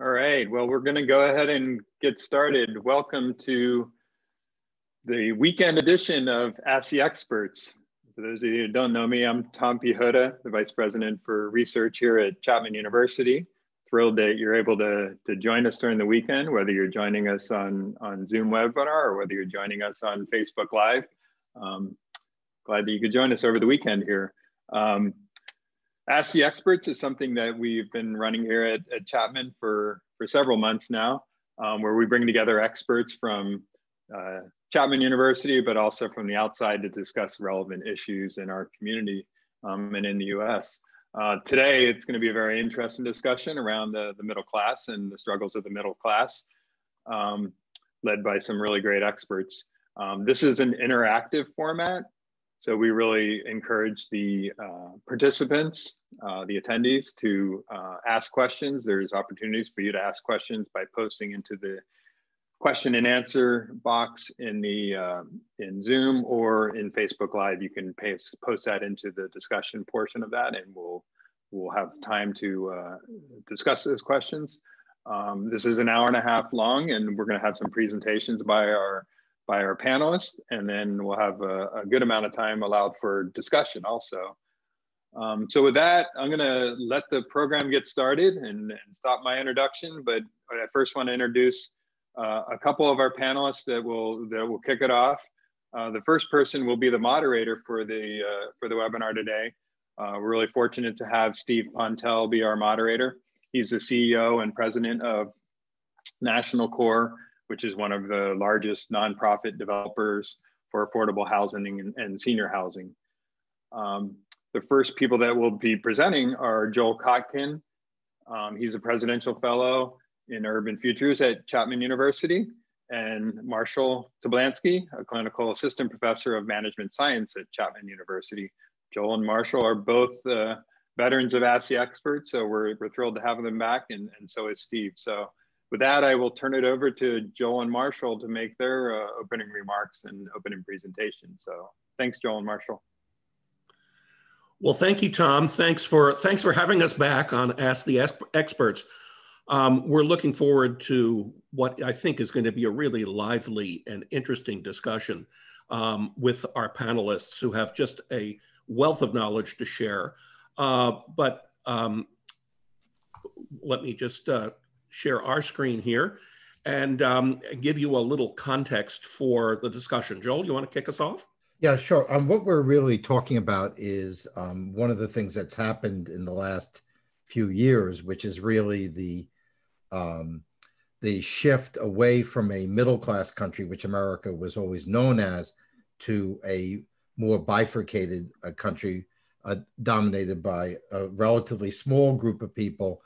All right, well, we're going to go ahead and get started. Welcome to the weekend edition of Ask the Experts. For those of you who don't know me, I'm Tom Piechota, the Vice President for Research here at Chapman University. Thrilled that you're able to, to join us during the weekend, whether you're joining us on, on Zoom webinar or whether you're joining us on Facebook Live. Um, glad that you could join us over the weekend here. Um, Ask the Experts is something that we've been running here at, at Chapman for, for several months now, um, where we bring together experts from uh, Chapman University, but also from the outside to discuss relevant issues in our community um, and in the US. Uh, today, it's going to be a very interesting discussion around the, the middle class and the struggles of the middle class, um, led by some really great experts. Um, this is an interactive format, so we really encourage the uh, participants, uh, the attendees to uh, ask questions. There's opportunities for you to ask questions by posting into the question and answer box in the uh, in Zoom or in Facebook Live. You can paste, post that into the discussion portion of that and we'll, we'll have time to uh, discuss those questions. Um, this is an hour and a half long and we're gonna have some presentations by our by our panelists, and then we'll have a, a good amount of time allowed for discussion also. Um, so with that, I'm gonna let the program get started and, and stop my introduction, but I first wanna introduce uh, a couple of our panelists that will, that will kick it off. Uh, the first person will be the moderator for the, uh, for the webinar today. Uh, we're really fortunate to have Steve Pontell be our moderator. He's the CEO and president of National CORE which is one of the largest nonprofit developers for affordable housing and, and senior housing. Um, the first people that will be presenting are Joel Kotkin. Um, he's a presidential fellow in urban futures at Chapman University, and Marshall Toplansky, a clinical assistant professor of management science at Chapman University. Joel and Marshall are both uh, veterans of the Experts, so we're, we're thrilled to have them back, and, and so is Steve. So with that, I will turn it over to Joel and Marshall to make their uh, opening remarks and opening presentation. So thanks, Joel and Marshall. Well, thank you, Tom. Thanks for thanks for having us back on Ask the Experts. Um, we're looking forward to what I think is going to be a really lively and interesting discussion um, with our panelists who have just a wealth of knowledge to share. Uh, but um, let me just uh, share our screen here and um, give you a little context for the discussion. Joel, you want to kick us off? Yeah, sure. Um, what we're really talking about is um, one of the things that's happened in the last few years, which is really the um, the shift away from a middle class country, which America was always known as, to a more bifurcated uh, country uh, dominated by a relatively small group of people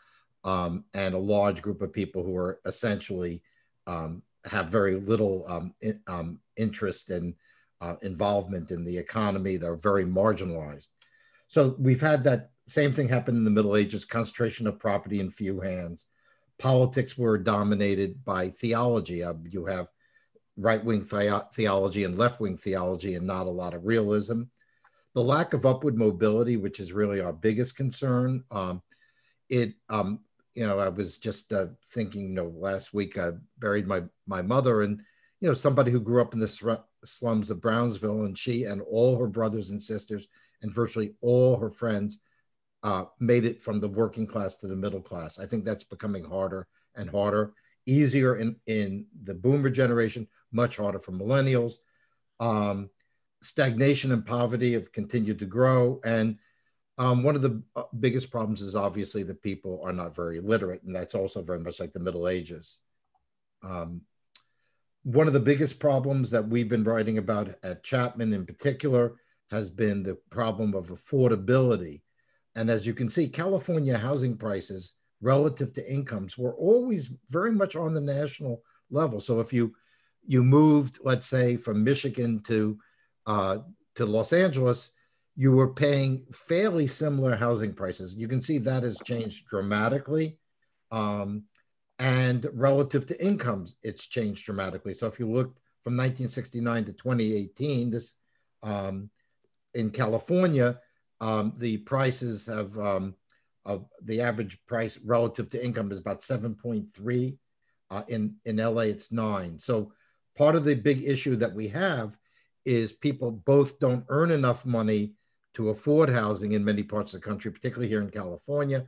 um, and a large group of people who are essentially um, have very little um, in, um, interest and uh, involvement in the economy. They're very marginalized. So we've had that same thing happen in the Middle Ages concentration of property in few hands. Politics were dominated by theology. Uh, you have right wing the- theology and left wing theology, and not a lot of realism. The lack of upward mobility, which is really our biggest concern, um, it um, you know, I was just uh, thinking, you know, last week I buried my my mother, and you know, somebody who grew up in the slums of Brownsville, and she and all her brothers and sisters and virtually all her friends uh, made it from the working class to the middle class. I think that's becoming harder and harder. Easier in in the Boomer generation, much harder for millennials. Um, stagnation and poverty have continued to grow, and um, one of the uh, biggest problems is obviously that people are not very literate, and that's also very much like the Middle Ages. Um, one of the biggest problems that we've been writing about at Chapman in particular has been the problem of affordability. And as you can see, California housing prices relative to incomes were always very much on the national level. So if you you moved, let's say, from Michigan to uh, to Los Angeles, you were paying fairly similar housing prices. You can see that has changed dramatically. Um, and relative to incomes, it's changed dramatically. So if you look from 1969 to 2018, this um, in California, um, the prices have um, of the average price relative to income is about 7.3. Uh, in in LA, it's nine. So part of the big issue that we have is people both don't earn enough money to afford housing in many parts of the country, particularly here in California,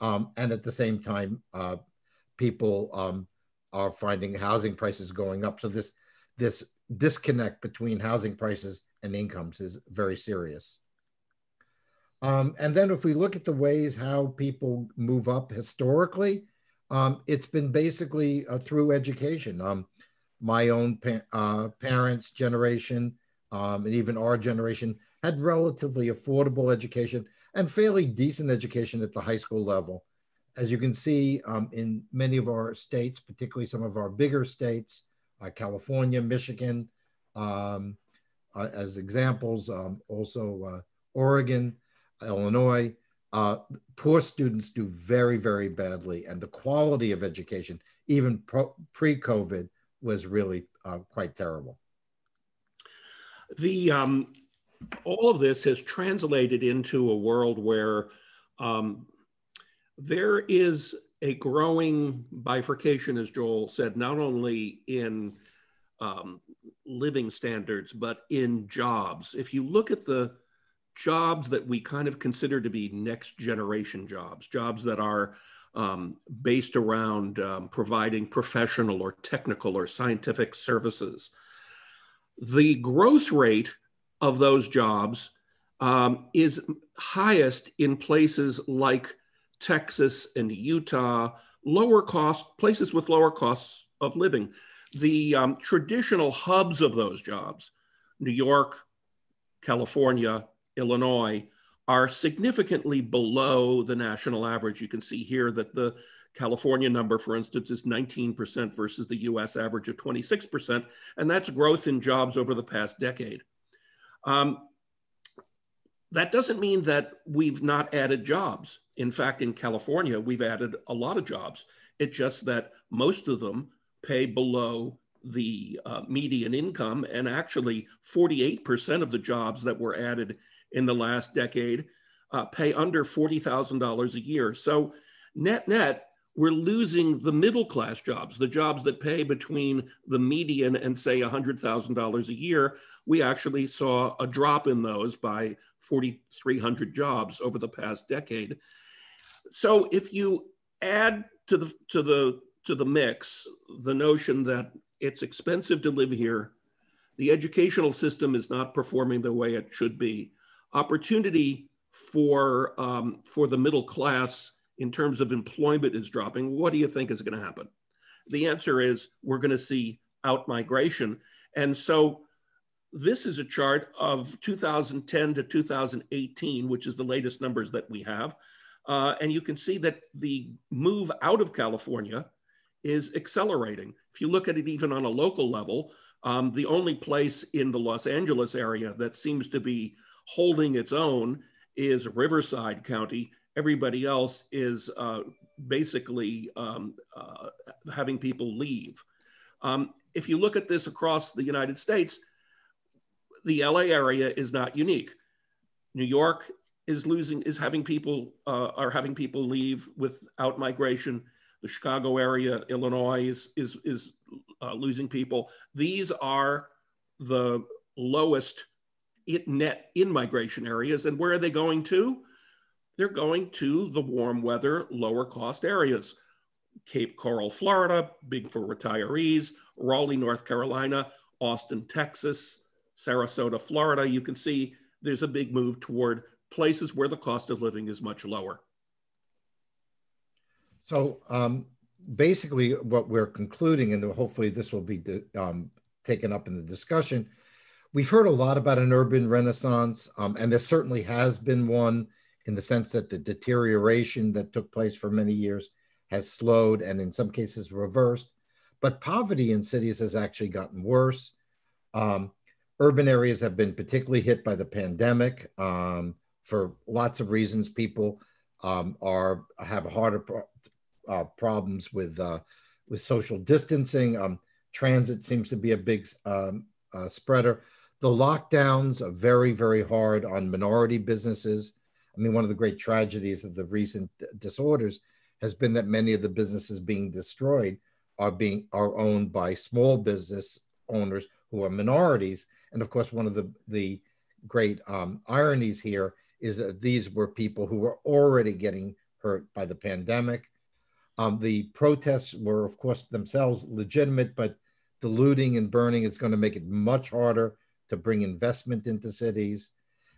um, and at the same time, uh, people um, are finding housing prices going up. So this this disconnect between housing prices and incomes is very serious. Um, and then if we look at the ways how people move up historically, um, it's been basically uh, through education. Um, my own pa- uh, parents' generation um, and even our generation had relatively affordable education and fairly decent education at the high school level. As you can see um, in many of our states, particularly some of our bigger states, uh, California, Michigan, um, uh, as examples, um, also uh, Oregon, Illinois, uh, poor students do very, very badly. And the quality of education, even pre COVID, was really uh, quite terrible. The um, all of this has translated into a world where um, there is a growing bifurcation, as Joel said, not only in um, living standards, but in jobs. If you look at the jobs that we kind of consider to be next generation jobs, jobs that are um, based around um, providing professional or technical or scientific services. The growth rate of those jobs um, is highest in places like Texas and Utah, lower cost places with lower costs of living. The um, traditional hubs of those jobs, New York, California, Illinois are significantly below the national average. You can see here that the California number, for instance, is 19% versus the US average of 26%, and that's growth in jobs over the past decade. Um, that doesn't mean that we've not added jobs. In fact, in California, we've added a lot of jobs. It's just that most of them pay below the uh, median income, and actually 48% of the jobs that were added in the last decade uh, pay under $40,000 a year. So, net net, we're losing the middle class jobs, the jobs that pay between the median and say $100,000 a year. We actually saw a drop in those by 4,300 jobs over the past decade. So if you add to the to the to the mix the notion that it's expensive to live here, the educational system is not performing the way it should be, opportunity for um, for the middle class in terms of employment is dropping, what do you think is going to happen? The answer is we're going to see out migration. And so this is a chart of 2010 to 2018, which is the latest numbers that we have. Uh, and you can see that the move out of California is accelerating. If you look at it even on a local level, um, the only place in the Los Angeles area that seems to be holding its own is Riverside County. Everybody else is uh, basically um, uh, having people leave. Um, if you look at this across the United States, the LA area is not unique. New York is losing, is having people, uh, are having people leave without migration. The Chicago area, Illinois is, is, is uh, losing people. These are the lowest it net in migration areas. And where are they going to? They're going to the warm weather, lower cost areas. Cape Coral, Florida, big for retirees, Raleigh, North Carolina, Austin, Texas, Sarasota, Florida. You can see there's a big move toward places where the cost of living is much lower. So um, basically, what we're concluding, and hopefully this will be um, taken up in the discussion, we've heard a lot about an urban renaissance, um, and there certainly has been one in the sense that the deterioration that took place for many years has slowed and in some cases reversed. But poverty in cities has actually gotten worse. Um, urban areas have been particularly hit by the pandemic um, for lots of reasons. People um, are have harder pro- uh, problems with uh, with social distancing. Um, transit seems to be a big um, uh, spreader. The lockdowns are very, very hard on minority businesses. I mean, one of the great tragedies of the recent disorders has been that many of the businesses being destroyed are being are owned by small business owners who are minorities. And of course, one of the the great um, ironies here is that these were people who were already getting hurt by the pandemic. Um, the protests were, of course, themselves legitimate, but the looting and burning is going to make it much harder to bring investment into cities.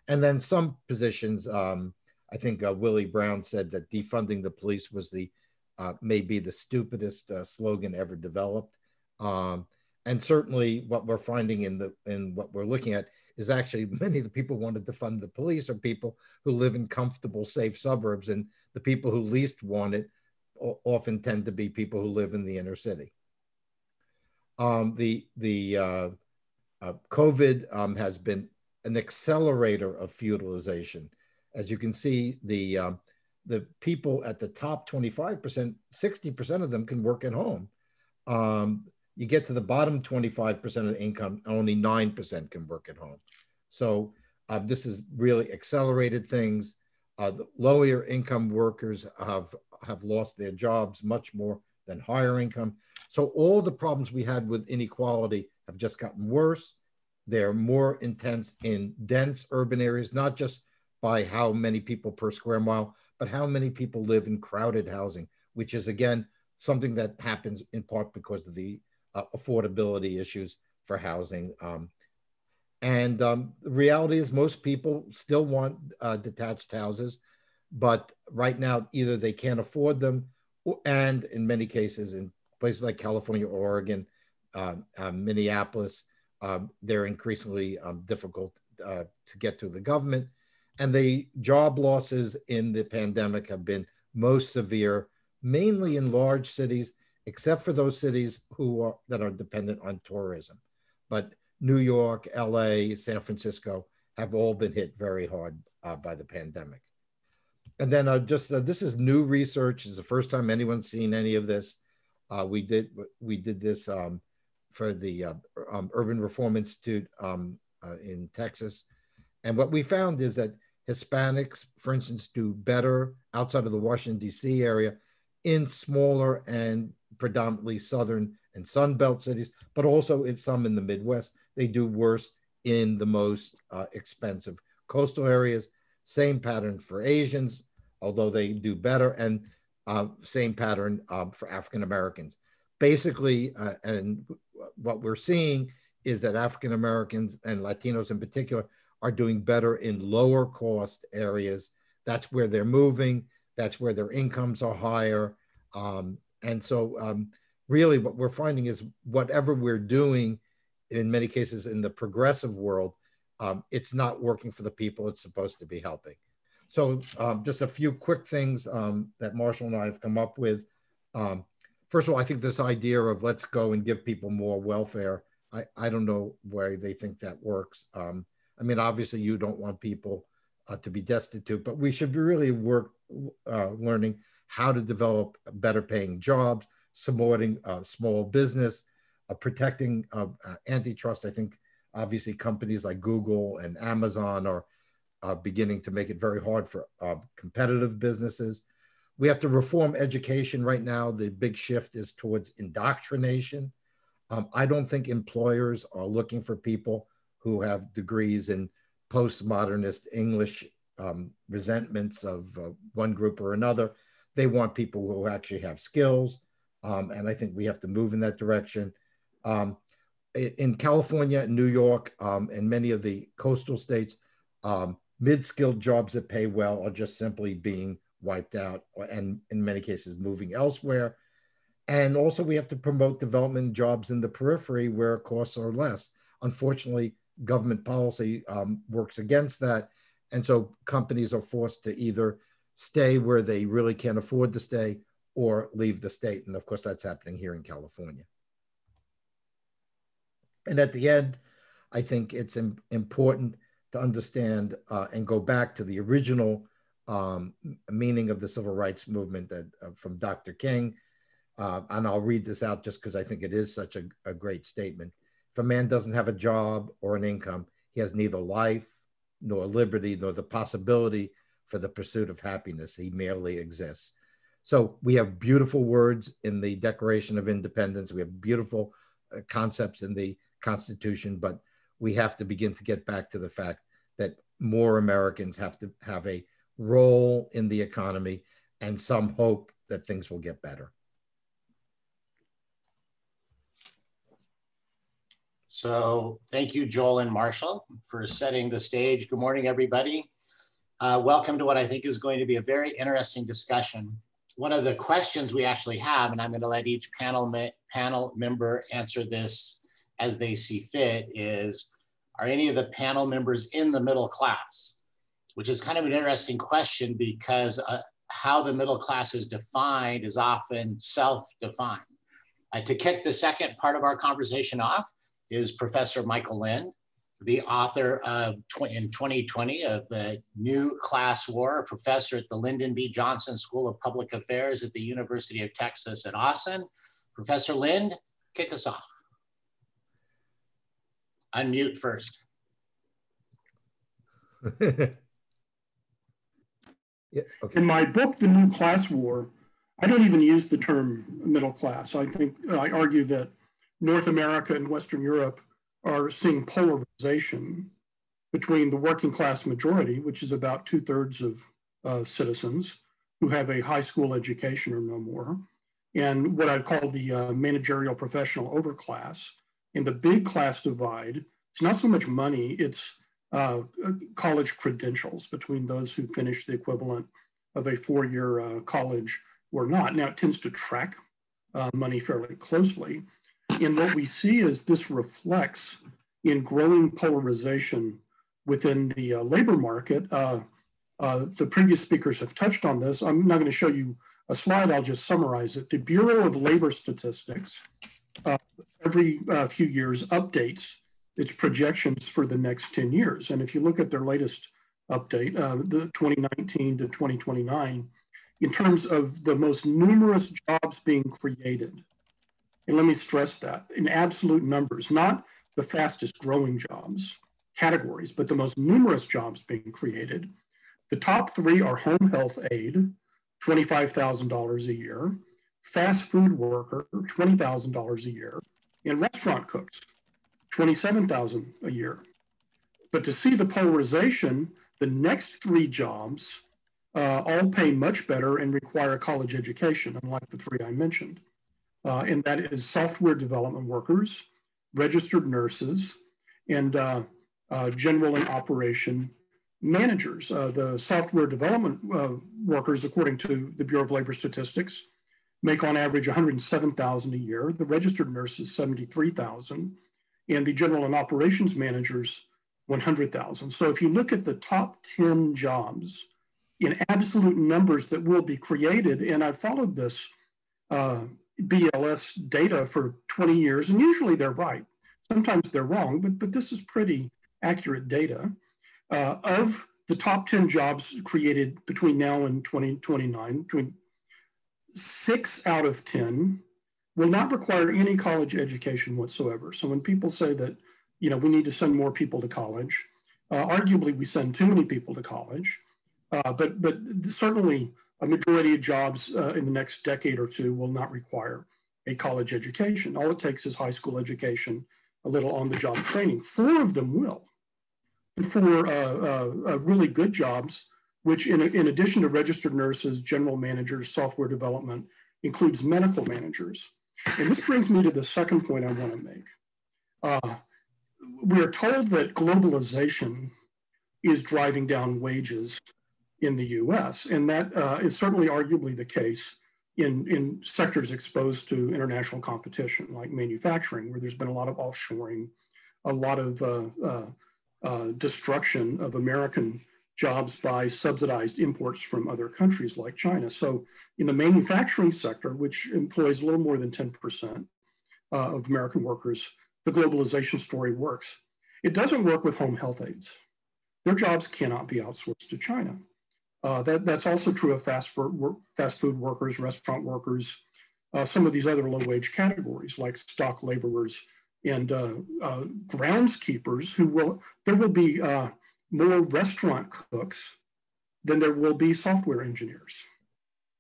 And then some positions, um, I think uh, Willie Brown said that defunding the police was the uh, maybe the stupidest uh, slogan ever developed. Um, and certainly, what we're finding in the in what we're looking at is actually many of the people wanted to fund the police are people who live in comfortable, safe suburbs, and the people who least want it often tend to be people who live in the inner city. Um, the the uh, uh, COVID um, has been an accelerator of feudalization. As you can see, the um, the people at the top 25%, 60% of them can work at home. You get to the bottom 25% of income, only 9% can work at home. So uh, this has really accelerated things. Uh, the lower income workers have, have lost their jobs much more than higher income. So all the problems we had with inequality have just gotten worse. They're more intense in dense urban areas, not just by how many people per square mile, but how many people live in crowded housing, which is again something that happens in part because of the uh, affordability issues for housing. Um, and um, the reality is, most people still want uh, detached houses, but right now, either they can't afford them, and in many cases, in places like California, Oregon, uh, Minneapolis, um, they're increasingly difficult uh, to get through the government. And the job losses in the pandemic have been most severe, mainly in large cities except for those cities who are that are dependent on tourism. But New York, LA, San Francisco have all been hit very hard uh, by the pandemic. And then uh, just uh, this is new research. It's the first time anyone's seen any of this. Uh, we did we did this um, for the uh, um, Urban Reform Institute um, uh, in Texas, and what we found is that Hispanics, for instance, do better outside of the Washington D.C. area in smaller and predominantly southern and sun belt cities, but also in some in the Midwest. They do worse in the most uh, expensive coastal areas. Same pattern for Asians, although they do better, and uh, same pattern uh, for African Americans. Basically, and what we're seeing is that African Americans and Latinos in particular are doing better in lower cost areas. That's where they're moving. That's where their incomes are higher. Um, and so, um, really, what we're finding is whatever we're doing, in many cases in the progressive world, um, it's not working for the people it's supposed to be helping. So, um, just a few quick things um, that Marshall and I have come up with. Um, first of all, I think this idea of let's go and give people more welfare, I, I don't know why they think that works. Um, I mean, obviously, you don't want people uh, to be destitute, but we should really work uh, learning how to develop better paying jobs, supporting uh, small business, uh, protecting uh, uh, antitrust. I think obviously companies like Google and Amazon are beginning to make it very hard for competitive businesses. We have to reform education right now. The big shift is towards indoctrination. Um, I don't think employers are looking for people who have degrees in postmodernist English um, resentments of uh, one group or another. They want people who actually have skills. Um, and I think we have to move in that direction. Um, in California, New York, um, and many of the coastal states, um, mid-skilled jobs that pay well are just simply being wiped out, and in many cases, moving elsewhere. And also, we have to promote development jobs in the periphery where costs are less. Unfortunately, government policy um, works against that, and so companies are forced to either stay where they really can't afford to stay or leave the state. And of course, that's happening here in California. And at the end, I think it's important to understand uh, and go back to the original um, meaning of the civil rights movement that, uh, from Dr. King. Uh, and I'll read this out just because I think it is such a, a great statement. If a man doesn't have a job or an income, he has neither life nor liberty nor the possibility for the pursuit of happiness. He merely exists. So we have beautiful words in the Declaration of Independence. We have beautiful uh, concepts in the Constitution, but we have to begin to get back to the fact that more Americans have to have a role in the economy and some hope that things will get better. So thank you, Joel and Marshall, for setting the stage. Good morning, everybody. Uh, welcome to what I think is going to be a very interesting discussion. One of the questions we actually have, and I'm going to let each panel, panel member answer this as they see fit, is are any of the panel members in the middle class? Which is kind of an interesting question because uh, how the middle class is defined is often self-defined. Uh, to kick the second part of our conversation off, is Professor Michael Lind, the author of in 2020 of the New Class War, a professor at the Lyndon B. Johnson School of Public Affairs at the University of Texas at Austin. Professor Lind, kick us off. Unmute first. yeah, okay. In my book, The New Class War, I don't even use the term middle class. I think I argue that North America and Western Europe are seeing polarization between the working class majority, which is about two thirds of uh, citizens who have a high school education or no more, and what I'd call the uh, managerial professional overclass. In the big class divide, it's not so much money, it's uh, college credentials between those who finish the equivalent of a four year uh, college or not. Now, it tends to track uh, money fairly closely, and what we see is this reflects in growing polarization within the uh, labor market. Uh, uh, the previous speakers have touched on this. I'm not going to show you a slide, I'll just summarize it. The Bureau of Labor Statistics uh, every uh, few years updates its projections for the next 10 years. And if you look at their latest update, uh, the 2019 to 2029, in terms of the most numerous jobs being created and let me stress that in absolute numbers, not the fastest growing jobs categories, but the most numerous jobs being created. The top three are home health aide, $25,000 a year, fast food worker, $20,000 a year, and restaurant cooks, 27,000 a year. But to see the polarization, the next three jobs uh, all pay much better and require a college education, unlike the three I mentioned uh, and that is software development workers, registered nurses, and uh, uh, general and operation managers. Uh, the software development uh, workers, according to the Bureau of Labor Statistics, make on average 107,000 a year. The registered nurses 73,000, and the general and operations managers 100,000. So if you look at the top 10 jobs in absolute numbers that will be created, and I followed this uh, BLS data for 20 years, and usually they're right. Sometimes they're wrong, but, but this is pretty accurate data. Uh, of the top 10 jobs created between now and 2029, between six out of 10 will not require any college education whatsoever. So when people say that, you know, we need to send more people to college, uh, arguably we send too many people to college, uh, but, but certainly a majority of jobs uh, in the next decade or two will not require a college education. All it takes is high school education, a little on the job training. Four of them will. For uh, uh, uh, really good jobs, which in, in addition to registered nurses, general managers, software development, includes medical managers. And this brings me to the second point I want to make. Uh, we are told that globalization is driving down wages in the US. And that uh, is certainly arguably the case in, in sectors exposed to international competition, like manufacturing, where there's been a lot of offshoring, a lot of uh, uh, uh, destruction of American jobs by subsidized imports from other countries like China. So in the manufacturing sector, which employs a little more than 10% uh, of American workers, the globalization story works. It doesn't work with home health aides. Their jobs cannot be outsourced to China. Uh, that, that's also true of fast, for, fast food workers, restaurant workers, uh, some of these other low wage categories like stock laborers and uh, uh groundskeepers who will, there will be uh, more restaurant cooks than there will be software engineers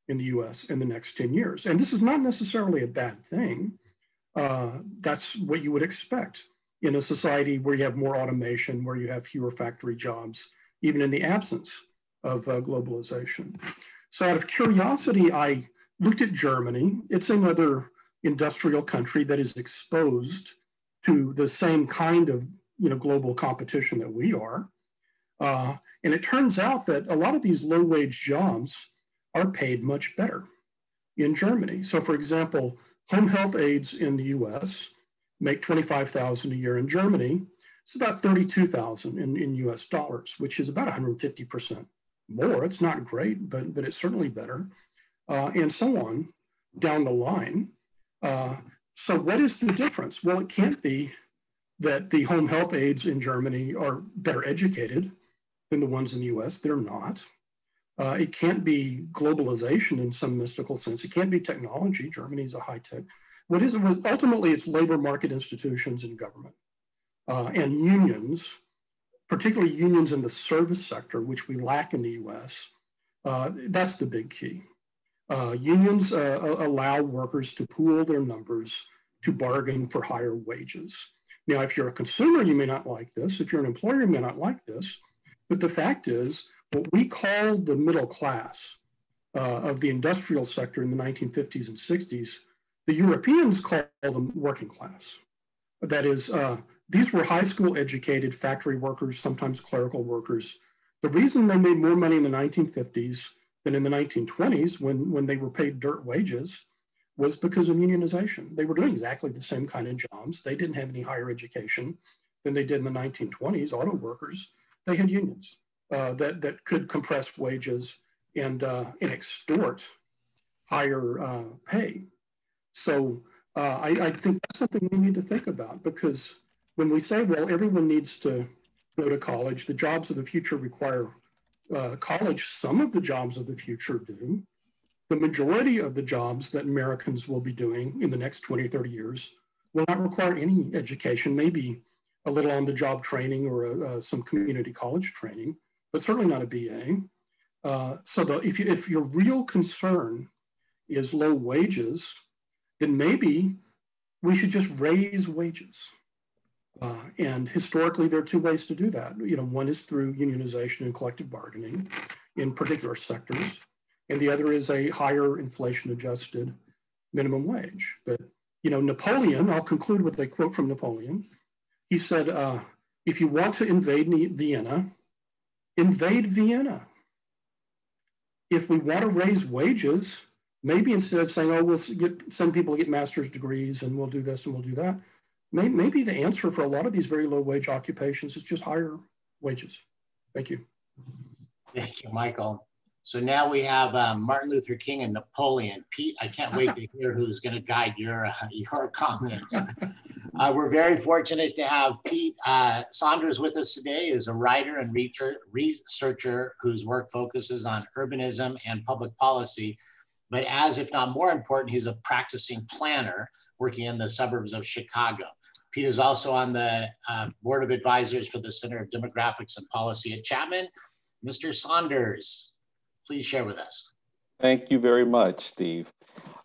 in the US in the next 10 years. And this is not necessarily a bad thing. Uh, that's what you would expect in a society where you have more automation, where you have fewer factory jobs, even in the absence of uh, globalization. So out of curiosity, I looked at Germany. It's another industrial country that is exposed to the same kind of you know, global competition that we are. Uh, and it turns out that a lot of these low wage jobs are paid much better in Germany. So for example, home health aides in the US make 25,000 a year in Germany. It's about 32,000 in, in US dollars, which is about 150% more. It's not great, but, but it's certainly better. Uh, and so on down the line. Uh, so what is the difference? Well, it can't be that the home health aides in Germany are better educated than the ones in the US. They're not. Uh, it can't be globalization in some mystical sense. It can't be technology. Germany is a high tech. What is it? Ultimately, it's labor market institutions and government uh, and unions, particularly unions in the service sector, which we lack in the US. Uh, that's the big key. Uh, unions uh, allow workers to pool their numbers to bargain for higher wages. Now, if you're a consumer, you may not like this. If you're an employer, you may not like this. But the fact is, what we call the middle class uh, of the industrial sector in the 1950s and 60s, the Europeans call them working class. That is, uh, these were high school educated factory workers, sometimes clerical workers. The reason they made more money in the 1950s than in the 1920s, when, when they were paid dirt wages, was because of unionization. They were doing exactly the same kind of jobs. They didn't have any higher education than they did in the 1920s. Auto workers, they had unions uh, that, that could compress wages and, uh, and extort higher uh, pay. So uh, I, I think that's something we need to think about because when we say, well, everyone needs to go to college, the jobs of the future require uh, college. Some of the jobs of the future do. The majority of the jobs that Americans will be doing in the next 20, 30 years will not require any education, maybe a little on the job training or uh, some community college training, but certainly not a BA. Uh, so the, if, you, if your real concern is low wages, then maybe we should just raise wages. Uh, and historically, there are two ways to do that. You know, one is through unionization and collective bargaining in particular sectors, and the other is a higher inflation-adjusted minimum wage. But you know, Napoleon. I'll conclude with a quote from Napoleon. He said, uh, "If you want to invade Vienna, invade Vienna. If we want to raise wages, maybe instead of saying, oh, we'll get, send people to get master's degrees and we'll do this and we'll do that, may, maybe the answer for a lot of these very low wage occupations is just higher wages. Thank you. Thank you, Michael. So now we have um, Martin Luther King and Napoleon. Pete, I can't wait to hear who's going to guide your uh, your comments. uh, we're very fortunate to have Pete uh, Saunders with us today. is a writer and researcher whose work focuses on urbanism and public policy but as if not more important, he's a practicing planner working in the suburbs of Chicago. Pete is also on the uh, board of advisors for the Center of Demographics and Policy at Chapman. Mr. Saunders, please share with us. Thank you very much, Steve.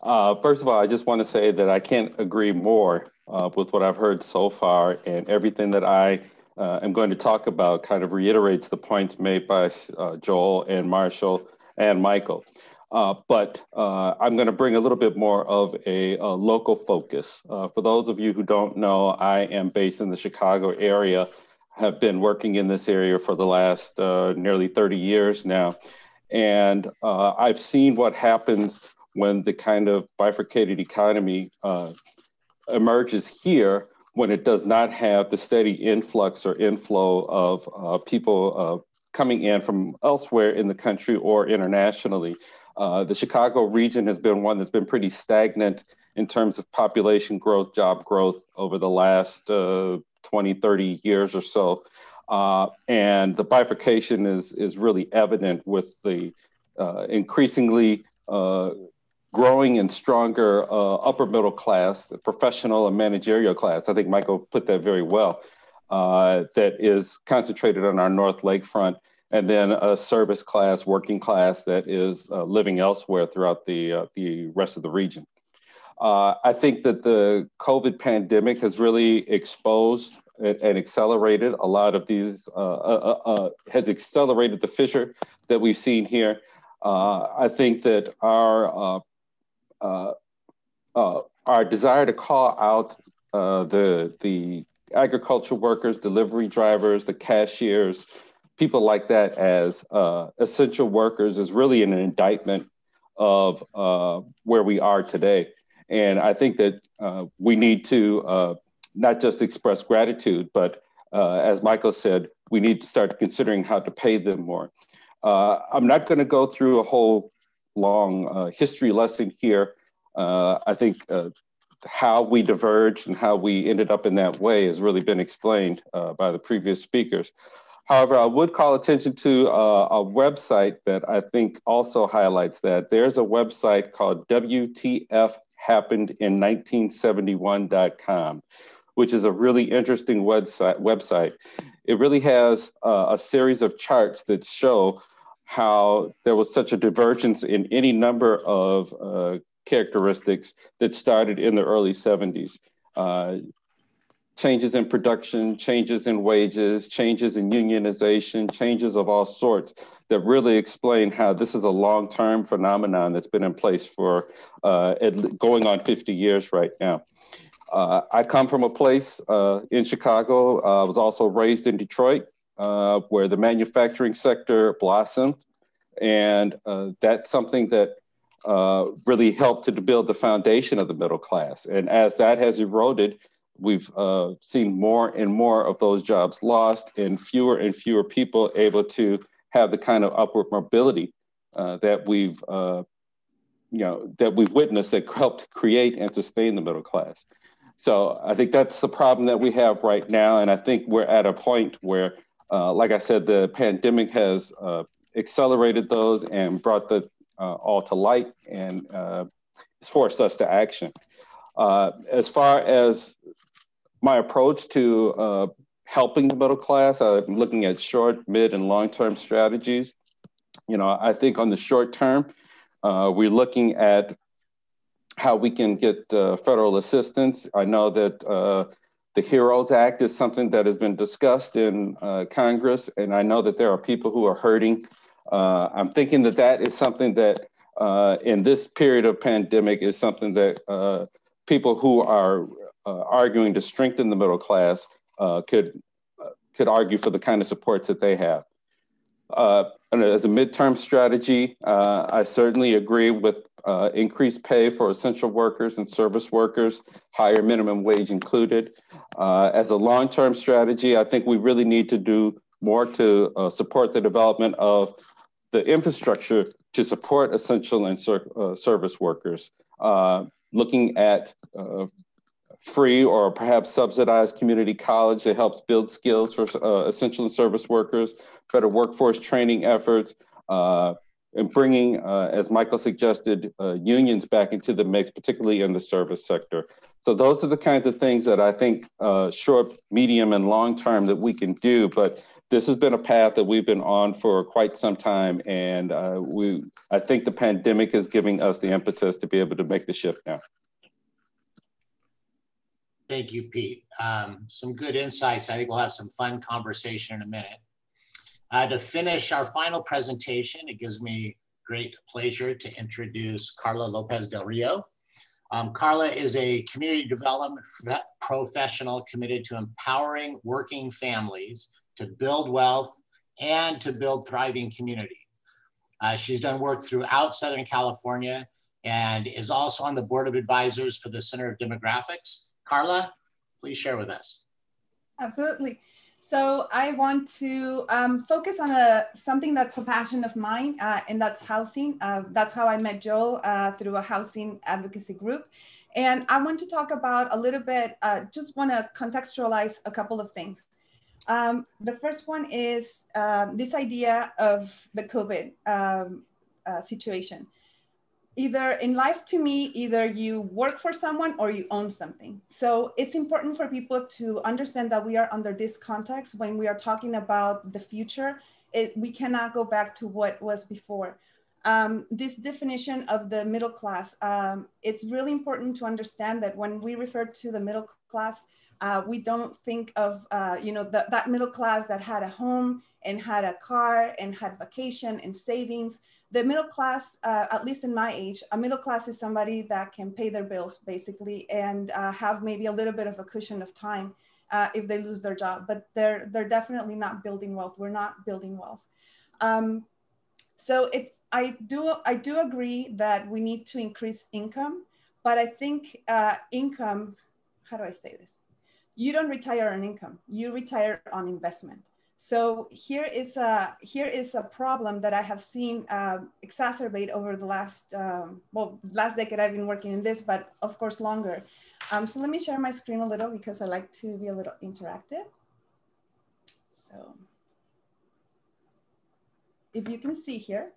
Uh, first of all, I just want to say that I can't agree more uh, with what I've heard so far, and everything that I uh, am going to talk about kind of reiterates the points made by uh, Joel and Marshall and Michael. Uh, but uh, I'm going to bring a little bit more of a, a local focus. Uh, for those of you who don't know, I am based in the Chicago area, have been working in this area for the last uh, nearly 30 years now. And uh, I've seen what happens when the kind of bifurcated economy uh, emerges here when it does not have the steady influx or inflow of people coming in from elsewhere in the country or internationally. Uh, the Chicago region has been one that's been pretty stagnant in terms of population growth, job growth over the last uh, 20, 30 years or so. Uh, and the bifurcation is, is really evident with the uh, increasingly uh, growing and stronger upper middle class, professional and managerial class. I think Michael put that very well. that is concentrated on our North Lakefront and then a service class, working class that is uh, living elsewhere throughout the, uh, the rest of the region. Uh, I think that the COVID pandemic has really exposed and, accelerated a lot of these, uh, uh, uh, has accelerated the fissure that we've seen here. I think that our, our desire to call out the, the agricultural workers, delivery drivers, the cashiers, people like that as uh, essential workers is really an indictment of uh, where we are today. And I think that uh, we need to uh, not just express gratitude, but uh, as Michael said, we need to start considering how to pay them more. Uh, I'm not going to go through a whole long history lesson here. I think how we diverged and how we ended up in that way has really been explained by the previous speakers. However, I would call attention to uh, a website that I think also highlights that. There's a website called WTFHappenedIn1971.com, which is a really interesting website. website. It really has uh, a series of charts that show how there was such a divergence in any number of uh, characteristics that started in the early 70s. Uh, changes in production, changes in wages, changes in unionization, changes of all sorts that really explain how this is a long-term phenomenon that's been in place for uh, going on 50 years right now. Uh, I come from a place uh, in Chicago. I was also raised in Detroit, uh, where the manufacturing sector blossomed. And uh, that's something that uh, really helped to build the foundation of the middle class. And as that has eroded, we've uh, seen more and more of those jobs lost and fewer and fewer people able to have the kind of upward mobility uh, that we've uh, you know that we've witnessed that helped create and sustain the middle class. So i think that's the problem that we have right now and i think we're at a point where uh, like i said the pandemic has uh, accelerated those and brought the uh, all to light and it's forced us to action. As far as my approach to uh, helping the middle class, I'm looking at short, mid, and long-term strategies. You know, I think on the short term, uh, we're looking at how we can get uh, federal assistance. I know that uh, the HEROES Act is something that has been discussed in uh, Congress, and I know that there are people who are hurting. Uh, I'm thinking that that is something that in this period of pandemic is something that people who are uh, arguing to strengthen the middle class uh, could uh, could argue for the kind of supports that they have. as a midterm strategy, I certainly agree with uh, increased pay for essential workers and service workers, higher minimum wage included. Uh, as a long-term strategy, I think we really need to do more to uh, support the development of the infrastructure to support essential and ser service workers. looking at free or perhaps subsidized community college that helps build skills for uh, essential and service workers, better workforce training efforts, uh, and bringing, uh, as Michael suggested, uh, unions back into the mix, particularly in the service sector. So those are the kinds of things that I think uh, short, medium, and long term that we can do. But this has been a path that we've been on for quite some time, and uh, we, I think the pandemic is giving us the impetus to be able to make the shift now. Thank you, Pete. Um, some good insights. I think we'll have some fun conversation in a minute. Uh, to finish our final presentation, it gives me great pleasure to introduce Karla Lopez Del Rio. Um, Karla is a community development professional committed to empowering working families to build wealth and to build thriving community. Uh, she's done work throughout Southern California and is also on the board of advisors for the Center of Demographics Karla, please share with us. Absolutely. So I want to um, focus on a something that's a passion of mine, uh, and that's housing. Uh, that's how I met Joel uh, through a housing advocacy group. And I want to talk about a little bit, uh, just want to contextualize a couple of things. Um, the first one is um, this idea of the COVID um, uh, situation either in life to me either you work for someone or you own something so it's important for people to understand that we are under this context when we are talking about the future it, we cannot go back to what was before. Um, this definition of the middle class, um, it's really important to understand that when we refer to the middle class, uh, we don't think of, uh, you know, the, that middle class that had a home and had a car and had vacation and savings. The middle class, uh, at least in my age, a middle class is somebody that can pay their bills basically and uh, have maybe a little bit of a cushion of time uh, if they lose their job. But they're they're definitely not building wealth. We're not building wealth. Um, so it's I do I do agree that we need to increase income, but I think uh, income. How do I say this? You don't retire on income. You retire on investment. So here is a here is a problem that I have seen uh, exacerbate over the last um, well last decade I've been working in this, but of course longer. Um, so let me share my screen a little because I like to be a little interactive. So if you can see here,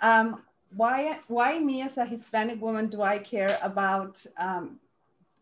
um, why why me as a Hispanic woman do I care about um,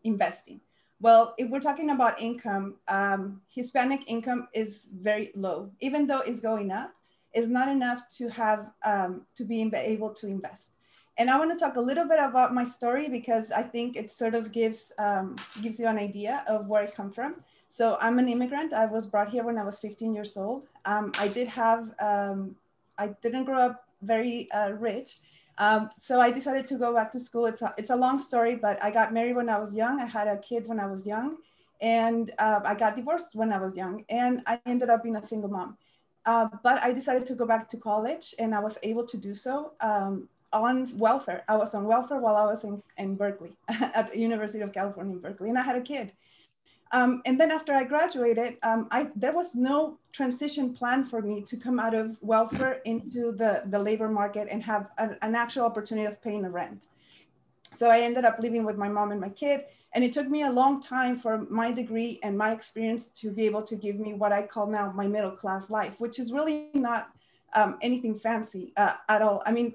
investing? Well, if we're talking about income, um, Hispanic income is very low. Even though it's going up, it's not enough to have um, to be able to invest. And I want to talk a little bit about my story because I think it sort of gives um, gives you an idea of where I come from. So I'm an immigrant. I was brought here when I was 15 years old. Um, I did have um, I didn't grow up very uh, rich, um, so I decided to go back to school. It's a, it's a long story, but I got married when I was young. I had a kid when I was young, and uh, I got divorced when I was young, and I ended up being a single mom. Uh, but I decided to go back to college, and I was able to do so um, on welfare. I was on welfare while I was in, in Berkeley at the University of California in Berkeley, and I had a kid. Um, and then after I graduated, um, I, there was no transition plan for me to come out of welfare into the, the labor market and have an, an actual opportunity of paying the rent. So I ended up living with my mom and my kid. And it took me a long time for my degree and my experience to be able to give me what I call now my middle class life, which is really not um, anything fancy uh, at all. I mean,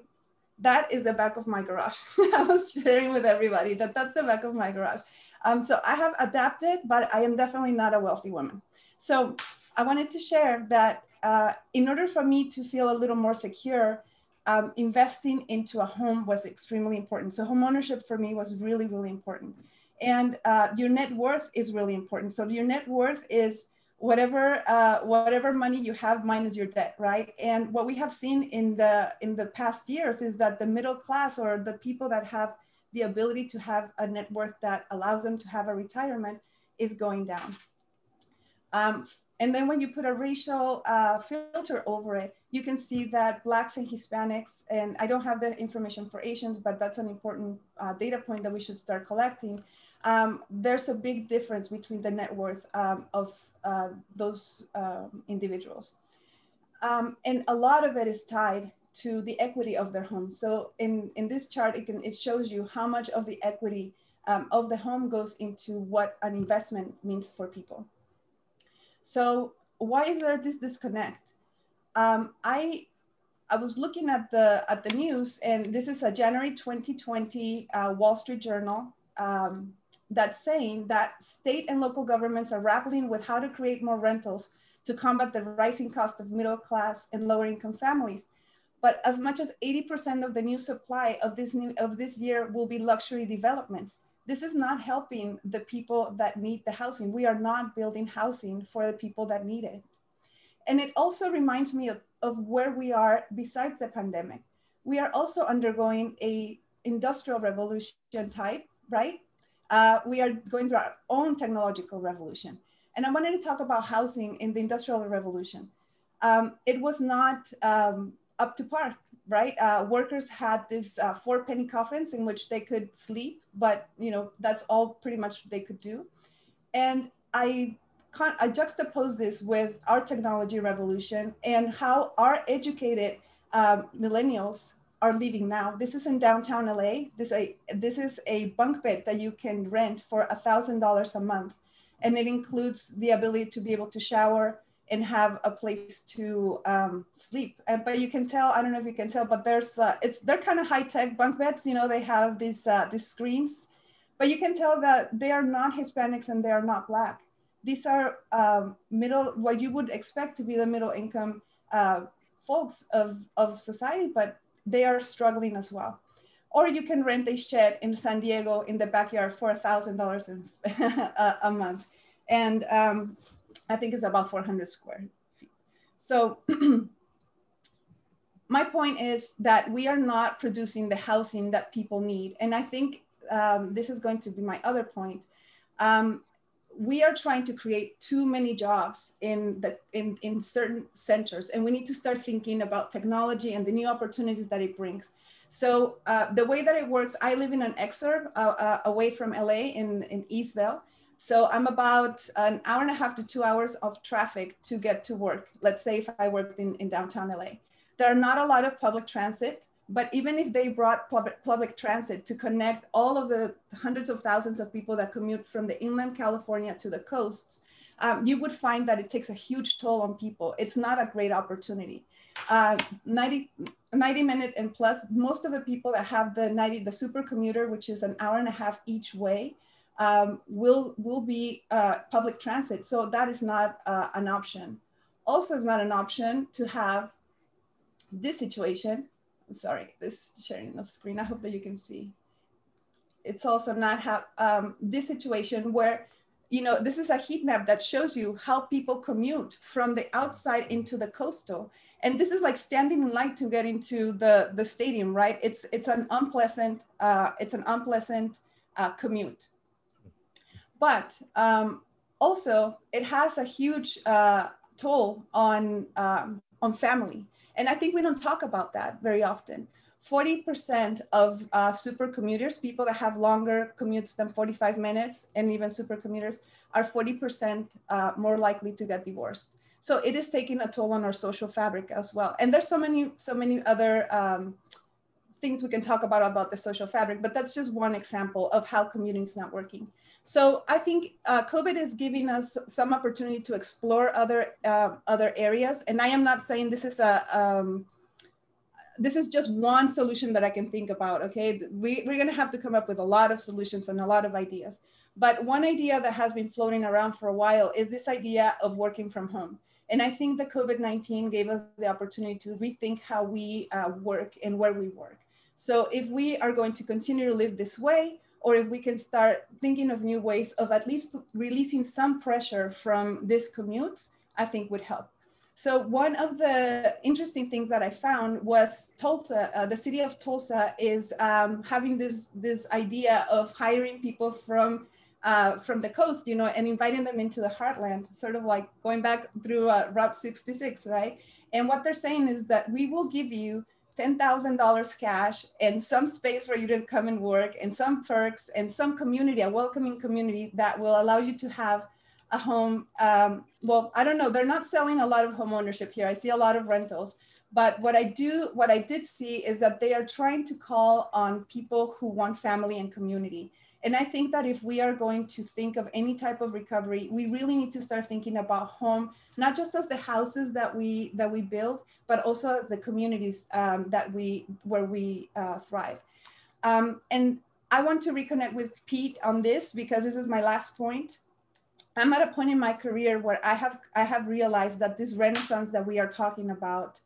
that is the back of my garage. I was sharing with everybody that that's the back of my garage. Um, so I have adapted, but I am definitely not a wealthy woman. So I wanted to share that uh, in order for me to feel a little more secure, um, investing into a home was extremely important. So home ownership for me was really, really important. And uh, your net worth is really important. So your net worth is whatever uh, whatever money you have minus your debt, right? And what we have seen in the in the past years is that the middle class or the people that have the ability to have a net worth that allows them to have a retirement is going down. Um, and then when you put a racial uh, filter over it, you can see that Blacks and Hispanics, and I don't have the information for Asians, but that's an important uh, data point that we should start collecting. Um, there's a big difference between the net worth um, of uh, those um, individuals. Um, and a lot of it is tied to the equity of their home. So in, in this chart, it, can, it shows you how much of the equity um, of the home goes into what an investment means for people. So why is there this disconnect? Um, I, I was looking at the, at the news and this is a January 2020 uh, Wall Street Journal um, that's saying that state and local governments are grappling with how to create more rentals to combat the rising cost of middle class and lower income families but as much as 80% of the new supply of this new of this year will be luxury developments. This is not helping the people that need the housing. We are not building housing for the people that need it. And it also reminds me of, of where we are besides the pandemic. We are also undergoing a industrial revolution type, right? Uh, we are going through our own technological revolution. And I wanted to talk about housing in the industrial revolution. Um, it was not um, up to par, right? Uh, workers had these uh, four penny coffins in which they could sleep, but you know that's all pretty much they could do. And I I juxtapose this with our technology revolution and how our educated um, millennials are living now. This is in downtown LA. This a this is a bunk bed that you can rent for a thousand dollars a month, and it includes the ability to be able to shower, and have a place to um, sleep. And, but you can tell, I don't know if you can tell, but there's, uh, it's, they're kind of high tech bunk beds. You know, they have these, uh, these screens, but you can tell that they are not Hispanics and they are not Black. These are um, middle, what you would expect to be the middle income uh, folks of, of society, but they are struggling as well. Or you can rent a shed in San Diego in the backyard for $1,000 a month. And um, I think it's about 400 square feet. So my point is that we are not producing the housing that people need. And I think um, this is going to be my other point. Um, we are trying to create too many jobs in the in, in certain centers and we need to start thinking about technology and the new opportunities that it brings so uh, the way that it works i live in an exurb uh, uh, away from la in, in eastvale so I'm about an hour and a half to two hours of traffic to get to work. Let's say if I worked in, in downtown LA. There are not a lot of public transit, but even if they brought public, public transit to connect all of the hundreds of thousands of people that commute from the inland California to the coasts, um, you would find that it takes a huge toll on people. It's not a great opportunity. Uh, 90, 90 minute and plus, most of the people that have the 90, the super commuter, which is an hour and a half each way, um, will, will be uh, public transit. So that is not uh, an option. Also, it's not an option to have this situation. Sorry, this sharing of screen. I hope that you can see. It's also not have um, this situation where, you know, this is a heat map that shows you how people commute from the outside into the coastal. And this is like standing in line to get into the, the stadium, right? It's, it's an unpleasant, uh, it's an unpleasant uh, commute. But um, also, it has a huge uh, toll on, um, on family. And I think we don't talk about that very often. 40% of uh, super commuters, people that have longer commutes than 45 minutes, and even super commuters, are 40% uh, more likely to get divorced. So it is taking a toll on our social fabric as well. And there's so many, so many other um, things we can talk about about the social fabric, but that's just one example of how commuting is not working. So I think uh, COVID is giving us some opportunity to explore other uh, other areas. And I am not saying this is a um, this is just one solution that I can think about. Okay, we, we're going to have to come up with a lot of solutions and a lot of ideas. But one idea that has been floating around for a while is this idea of working from home. And I think the COVID 19 gave us the opportunity to rethink how we uh, work and where we work. So if we are going to continue to live this way, or if we can start thinking of new ways of at least releasing some pressure from this commute, I think would help. So one of the interesting things that I found was Tulsa, uh, the city of Tulsa is um, having this, this idea of hiring people from, uh, from the coast, you know, and inviting them into the heartland, sort of like going back through uh, Route 66, right? And what they're saying is that we will give you $10,000 cash and some space for you to come and work and some perks and some community, a welcoming community that will allow you to have a home. Um, well, I don't know, they're not selling a lot of home ownership here. I see a lot of rentals, but what I do, what I did see is that they are trying to call on people who want family and community. And I think that if we are going to think of any type of recovery, we really need to start thinking about home, not just as the houses that we that we build, but also as the communities um, that we where we uh, thrive. Um, and I want to reconnect with Pete on this because this is my last point. I'm at a point in my career where I have I have realized that this renaissance that we are talking about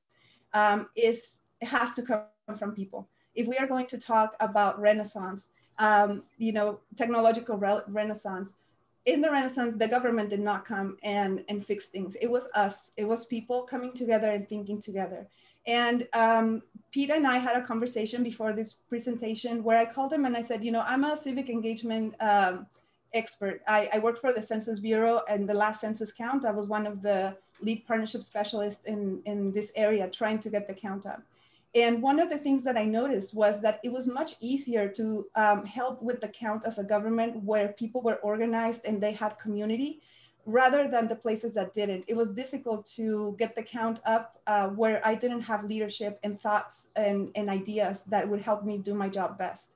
um, is has to come from people. If we are going to talk about renaissance, um, you know, technological re renaissance. In the Renaissance, the government did not come and, and fix things. It was us. It was people coming together and thinking together. And um, Pete and I had a conversation before this presentation where I called him and I said, you know, I'm a civic engagement um, expert. I, I worked for the Census Bureau and the last census count. I was one of the lead partnership specialist in, in this area trying to get the count up. And one of the things that I noticed was that it was much easier to um, help with the count as a government where people were organized and they had community rather than the places that didn't. It was difficult to get the count up uh, where I didn't have leadership and thoughts and, and ideas that would help me do my job best.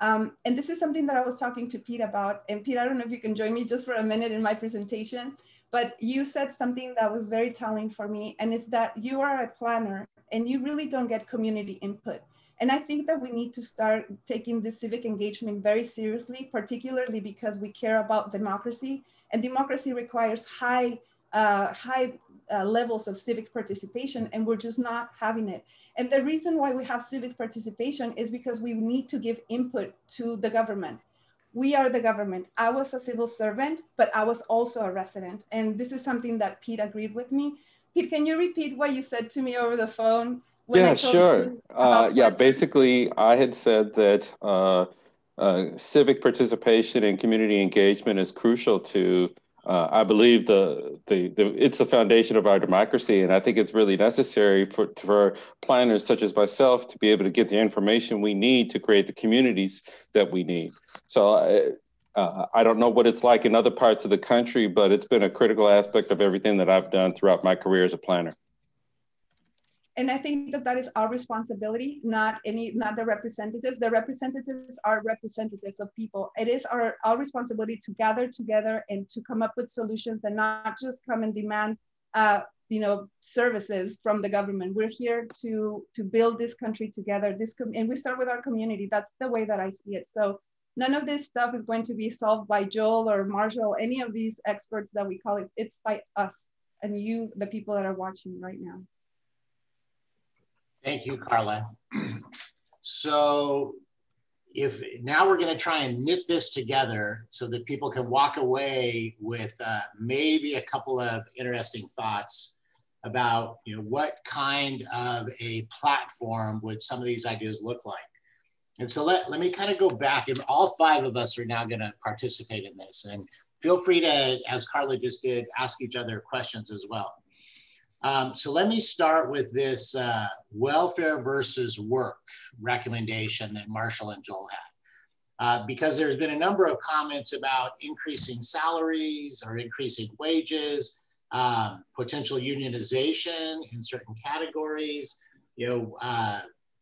Um, and this is something that I was talking to Pete about. And Pete, I don't know if you can join me just for a minute in my presentation, but you said something that was very telling for me. And it's that you are a planner and you really don't get community input. And I think that we need to start taking the civic engagement very seriously, particularly because we care about democracy and democracy requires high, uh, high uh, levels of civic participation and we're just not having it. And the reason why we have civic participation is because we need to give input to the government. We are the government. I was a civil servant, but I was also a resident. And this is something that Pete agreed with me. Pete, can you repeat what you said to me over the phone? Yeah, sure. Uh, yeah, basically, I had said that uh, uh, civic participation and community engagement is crucial to uh, I believe the, the, the it's the foundation of our democracy, and I think it's really necessary for for planners such as myself to be able to get the information we need to create the communities that we need. So. Uh, uh, I don't know what it's like in other parts of the country, but it's been a critical aspect of everything that I've done throughout my career as a planner and I think that that is our responsibility, not any, not the representatives. The representatives are representatives of people. It is our, our responsibility to gather together and to come up with solutions and not just come and demand, uh, you know, services from the government. We're here to to build this country together. This and we start with our community. That's the way that I see it. So none of this stuff is going to be solved by Joel or Marshall, any of these experts that we call it. It's by us and you, the people that are watching right now. Thank you, Karla. So if now we're going to try and knit this together so that people can walk away with uh, maybe a couple of interesting thoughts about you know what kind of a platform would some of these ideas look like. And so let, let me kind of go back and all five of us are now going to participate in this. And feel free to as Karla just did ask each other questions as well um, so let me start with this uh, welfare versus work recommendation that Marshall and Joel had. Uh, because there's been a number of comments about increasing salaries or increasing wages, um, potential unionization in certain categories. You know, uh,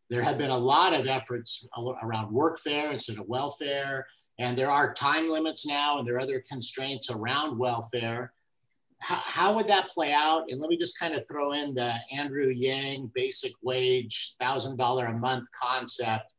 there have been a lot of efforts around workfare instead of welfare, and there are time limits now, and there are other constraints around welfare how, how would that play out? And let me just kind of throw in the Andrew Yang basic wage, thousand dollar a month concept.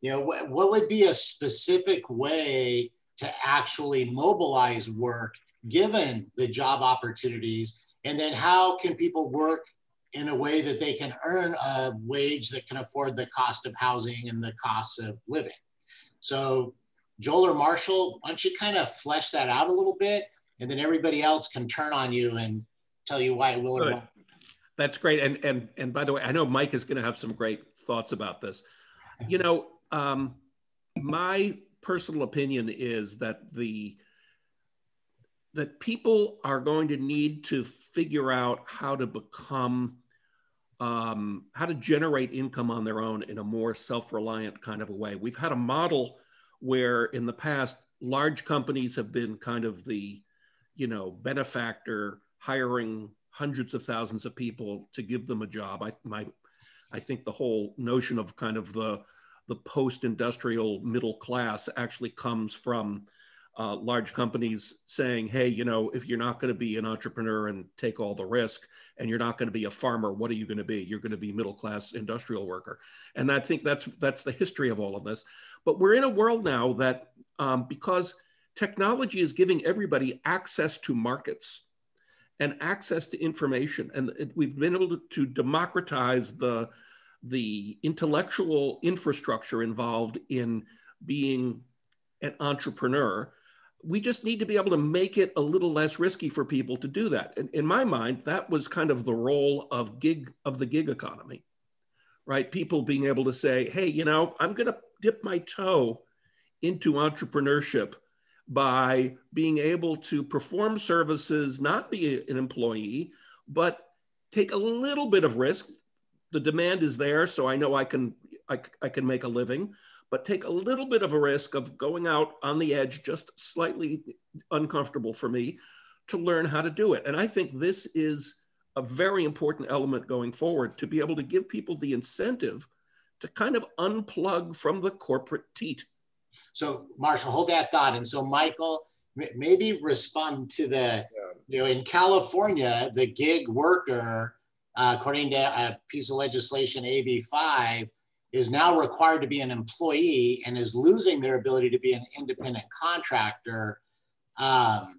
You know, what, what would be a specific way to actually mobilize work given the job opportunities? And then how can people work in a way that they can earn a wage that can afford the cost of housing and the costs of living? So Joel or Marshall, why don't you kind of flesh that out a little bit? And then everybody else can turn on you and tell you why it will or won't. That's great. And and and by the way, I know Mike is going to have some great thoughts about this. You know, um, my personal opinion is that the that people are going to need to figure out how to become um, how to generate income on their own in a more self-reliant kind of a way. We've had a model where in the past large companies have been kind of the you know, benefactor hiring hundreds of thousands of people to give them a job. I, my, I think the whole notion of kind of the, the post-industrial middle class actually comes from uh, large companies saying, hey, you know, if you're not going to be an entrepreneur and take all the risk and you're not going to be a farmer, what are you going to be? You're going to be middle class industrial worker. And I think that's, that's the history of all of this. But we're in a world now that um, because – technology is giving everybody access to markets and access to information. And we've been able to, to democratize the, the intellectual infrastructure involved in being an entrepreneur. We just need to be able to make it a little less risky for people to do that. And in my mind, that was kind of the role of gig of the gig economy, right? People being able to say, hey, you know, I'm going to dip my toe into entrepreneurship by being able to perform services, not be an employee, but take a little bit of risk. The demand is there, so I know I can I, I can make a living, but take a little bit of a risk of going out on the edge, just slightly uncomfortable for me, to learn how to do it. And I think this is a very important element going forward to be able to give people the incentive to kind of unplug from the corporate teat. So Marshall, hold that thought. And so Michael, maybe respond to the, you know, in California, the gig worker, uh, according to a piece of legislation, AB 5, is now required to be an employee and is losing their ability to be an independent contractor. Um,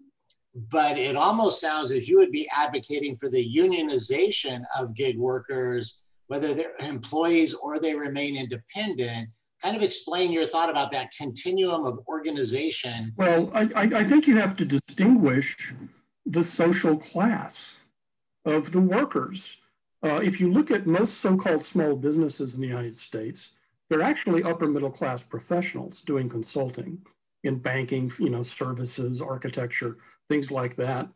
but it almost sounds as you would be advocating for the unionization of gig workers, whether they're employees or they remain independent. Kind of explain your thought about that continuum of organization. Well, I, I think you have to distinguish the social class of the workers. Uh, if you look at most so-called small businesses in the United States, they're actually upper middle class professionals doing consulting in banking, you know, services, architecture, things like that.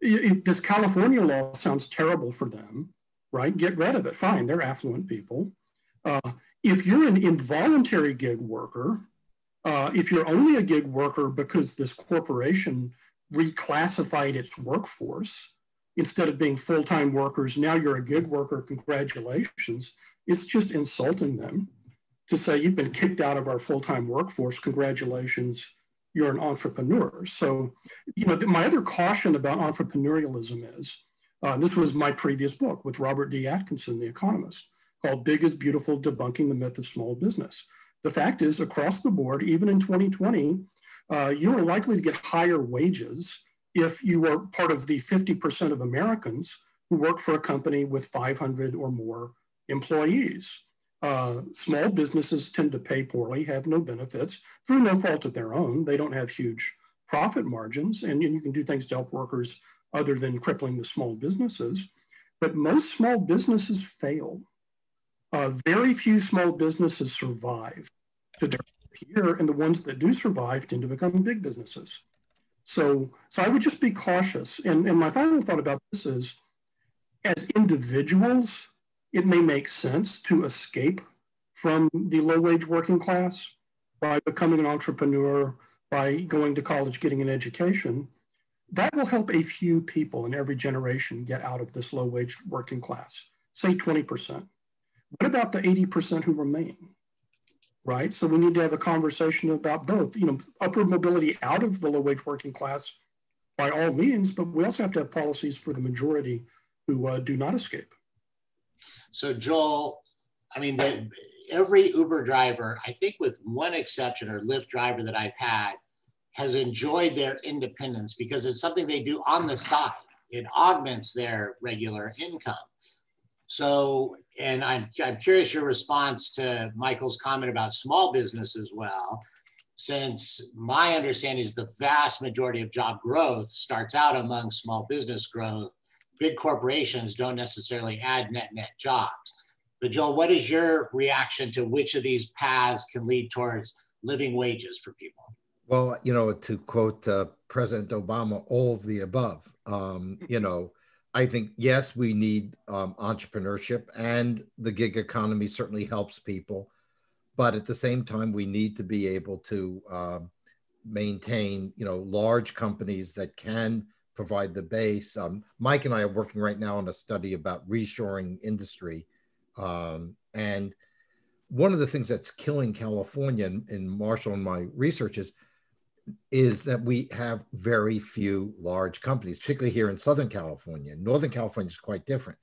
This California law sounds terrible for them, right? Get rid of it. Fine, they're affluent people. Uh, if you're an involuntary gig worker, uh, if you're only a gig worker because this corporation reclassified its workforce, instead of being full-time workers, now you're a gig worker, congratulations. It's just insulting them to say you've been kicked out of our full-time workforce, congratulations, you're an entrepreneur. So, you know, my other caution about entrepreneurialism is, uh, this was my previous book with Robert D. Atkinson, the economist, called Big is Beautiful, Debunking the Myth of Small Business. The fact is, across the board, even in 2020, uh, you are likely to get higher wages if you are part of the 50% of Americans who work for a company with 500 or more employees. Uh, small businesses tend to pay poorly, have no benefits through no fault of their own. They don't have huge profit margins, and, and you can do things to help workers other than crippling the small businesses. But most small businesses fail. Uh, very few small businesses survive to year, and the ones that do survive tend to become big businesses. So, so I would just be cautious. And, and my final thought about this is, as individuals, it may make sense to escape from the low wage working class by becoming an entrepreneur, by going to college, getting an education. That will help a few people in every generation get out of this low wage working class, say 20%. What about the 80% who remain? right? So we need to have a conversation about both, you know, upward mobility out of the low wage working class by all means, but we also have to have policies for the majority who uh, do not escape. So Joel, I mean, the, every Uber driver, I think with one exception or Lyft driver that I've had, has enjoyed their independence because it's something they do on the side. It augments their regular income. So, and I'm, I'm curious your response to Michael's comment about small business as well, since my understanding is the vast majority of job growth starts out among small business growth. Big corporations don't necessarily add net net jobs. But Joel, what is your reaction to which of these paths can lead towards living wages for people? Well, you know, to quote uh, President Obama, all of the above. Um, you know, I think, yes, we need um, entrepreneurship, and the gig economy certainly helps people. But at the same time, we need to be able to um, maintain, you know, large companies that can provide the base. Um, Mike and I are working right now on a study about reshoring industry. Um, and one of the things that's killing California, and Marshall and my research is is that we have very few large companies, particularly here in Southern California. Northern California is quite different.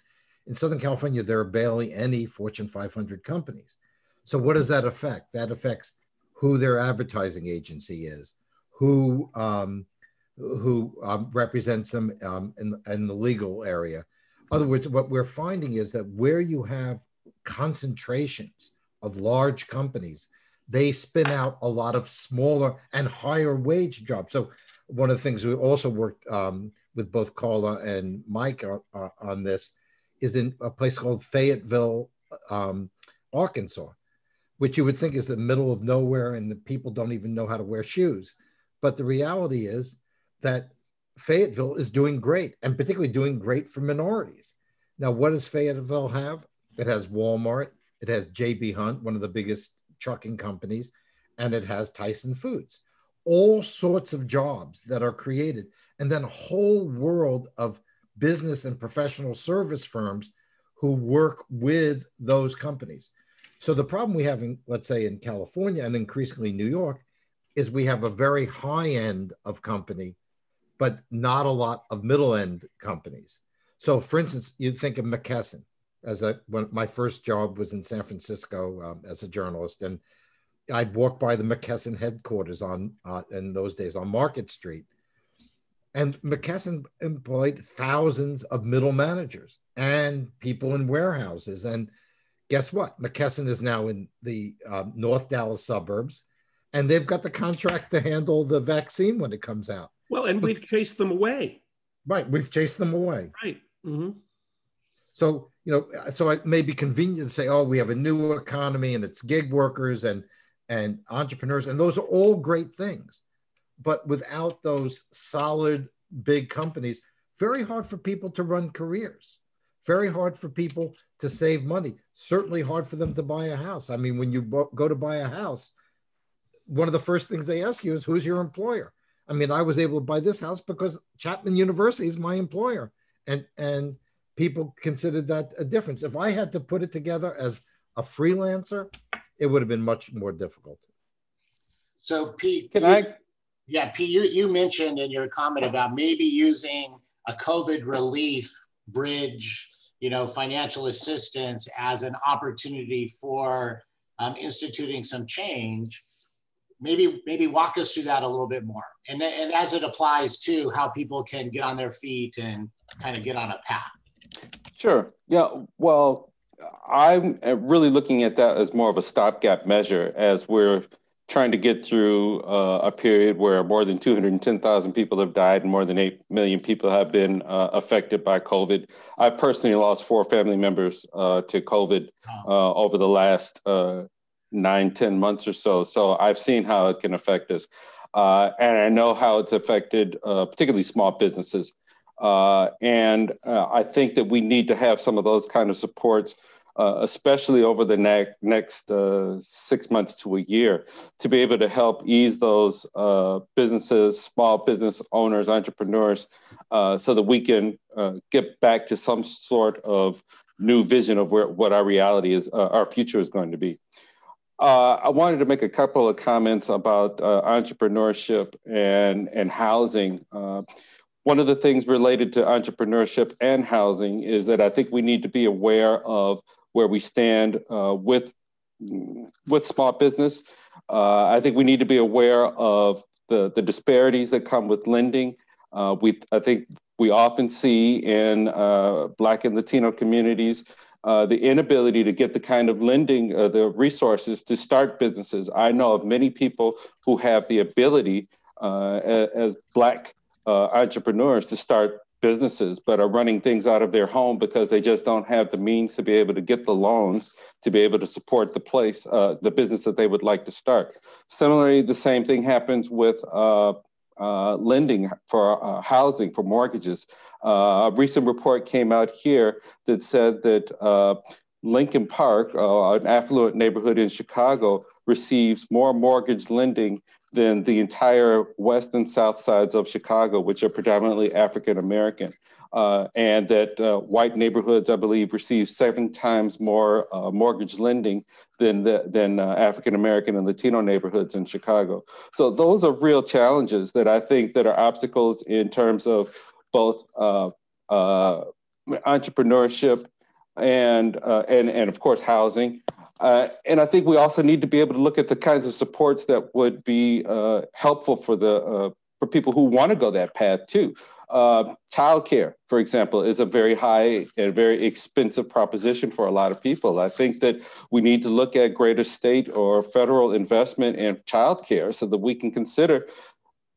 In Southern California, there are barely any Fortune 500 companies. So, what does that affect? That affects who their advertising agency is, who um, who um, represents them um, in, in the legal area. In other words, what we're finding is that where you have concentrations of large companies, they spin out a lot of smaller and higher wage jobs. So one of the things we also worked um, with both Karla and Mike on, uh, on, this is in a place called Fayetteville, um, Arkansas, which you would think is the middle of nowhere and the people don't even know how to wear shoes. But the reality is that Fayetteville is doing great and particularly doing great for minorities. Now, what does Fayetteville have? It has Walmart, it has JB Hunt, one of the biggest trucking companies, and it has Tyson Foods. All sorts of jobs that are created, and then a whole world of business and professional service firms who work with those companies. So the problem we have in, let's say, in California and increasingly New York, is we have a very high end of company, but not a lot of middle end companies. So, for instance, you think of McKesson as a when my first job was in San Francisco um, as a journalist, and I'd walk by the McKesson headquarters on uh, in those days on Market Street. And McKesson employed thousands of middle managers and people in warehouses. And guess what? McKesson is now in the um, North Dallas suburbs, and they've got the contract to handle the vaccine when it comes out. Well, and we've chased them away. Right, we've chased them away. Right. Mm-hmm. So you know, so it may be convenient to say, "Oh, we have a new economy, and it's gig workers and and entrepreneurs, and those are all great things." But without those solid big companies, very hard for people to run careers. Very hard for people to save money. Certainly hard for them to buy a house. I mean, when you go to buy a house, one of the first things they ask you is, "Who's your employer?" I mean, I was able to buy this house because Chapman University is my employer, and and people considered that a difference. If I had to put it together as a freelancer, it would have been much more difficult. So, Pete, can I? Yeah, Pete, you, you mentioned in your comment about maybe using a COVID relief bridge, you know, financial assistance as an opportunity for um, instituting some change. Maybe maybe walk us through that a little bit more, and and as it applies to how people can get on their feet and kind of get on a path. Sure. Yeah. Well, I'm really looking at that as more of a stopgap measure as we're trying to get through uh, a period where more than 210,000 people have died and more than 8 million people have been uh, affected by COVID. I personally lost four family members uh, to COVID uh, over the last uh, nine, 10 months or so. So I've seen how it can affect us. Uh, and I know how it's affected particularly small businesses. Uh, and uh, I think that we need to have some of those kind of supports, uh, especially over the ne- next uh, six months to a year, to be able to help ease those uh, businesses, small business owners, entrepreneurs, uh, so that we can get back to some sort of new vision of where, what our reality is, our future is going to be. I wanted to make a couple of comments about entrepreneurship and, and housing one of the things related to entrepreneurship and housing is that I think we need to be aware of where we stand uh, with with small business. Uh, I think we need to be aware of the, the disparities that come with lending. Uh, we I think we often see in uh, Black and Latino communities uh, the inability to get the kind of lending, uh, the resources to start businesses. I know of many people who have the ability as Black uh, entrepreneurs to start businesses, but are running things out of their home because they just don't have the means to be able to get the loans to be able to support the place, uh, the business that they would like to start. Similarly, the same thing happens with uh, uh, lending for uh, housing, for mortgages. Uh, a recent report came out here that said that uh, Lincoln Park, an affluent neighborhood in Chicago, receives more mortgage lending than the entire west and south sides of Chicago, which are predominantly African American. Uh, and that uh, white neighborhoods, I believe, receive seven times more uh, mortgage lending than, than uh, African American and Latino neighborhoods in Chicago. So those are real challenges that I think that are obstacles in terms of both uh, uh, entrepreneurship and, and, and of course housing. Uh, and I think we also need to be able to look at the kinds of supports that would be uh, helpful for the uh, for people who want to go that path too. Uh, childcare, for example, is a very high and very expensive proposition for a lot of people. I think that we need to look at greater state or federal investment in childcare so that we can consider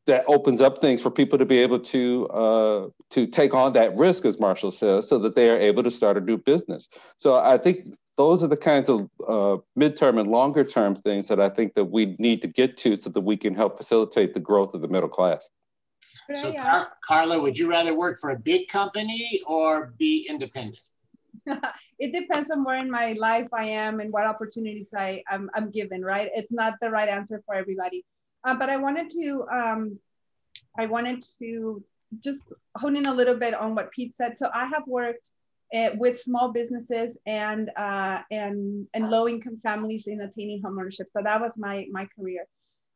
that opens up things for people to be able to uh, to take on that risk, as Marshall says, so that they are able to start a new business. So I think those are the kinds of uh, midterm and longer term things that I think that we need to get to so that we can help facilitate the growth of the middle class. So Car Karla, would you rather work for a big company or be independent? it depends on where in my life I am and what opportunities I, I'm, I'm given, right? It's not the right answer for everybody. Uh, but I wanted to, um, I wanted to just hone in a little bit on what Pete said. So I have worked uh, with small businesses and uh, and and low income families in attaining homeownership. So that was my my career.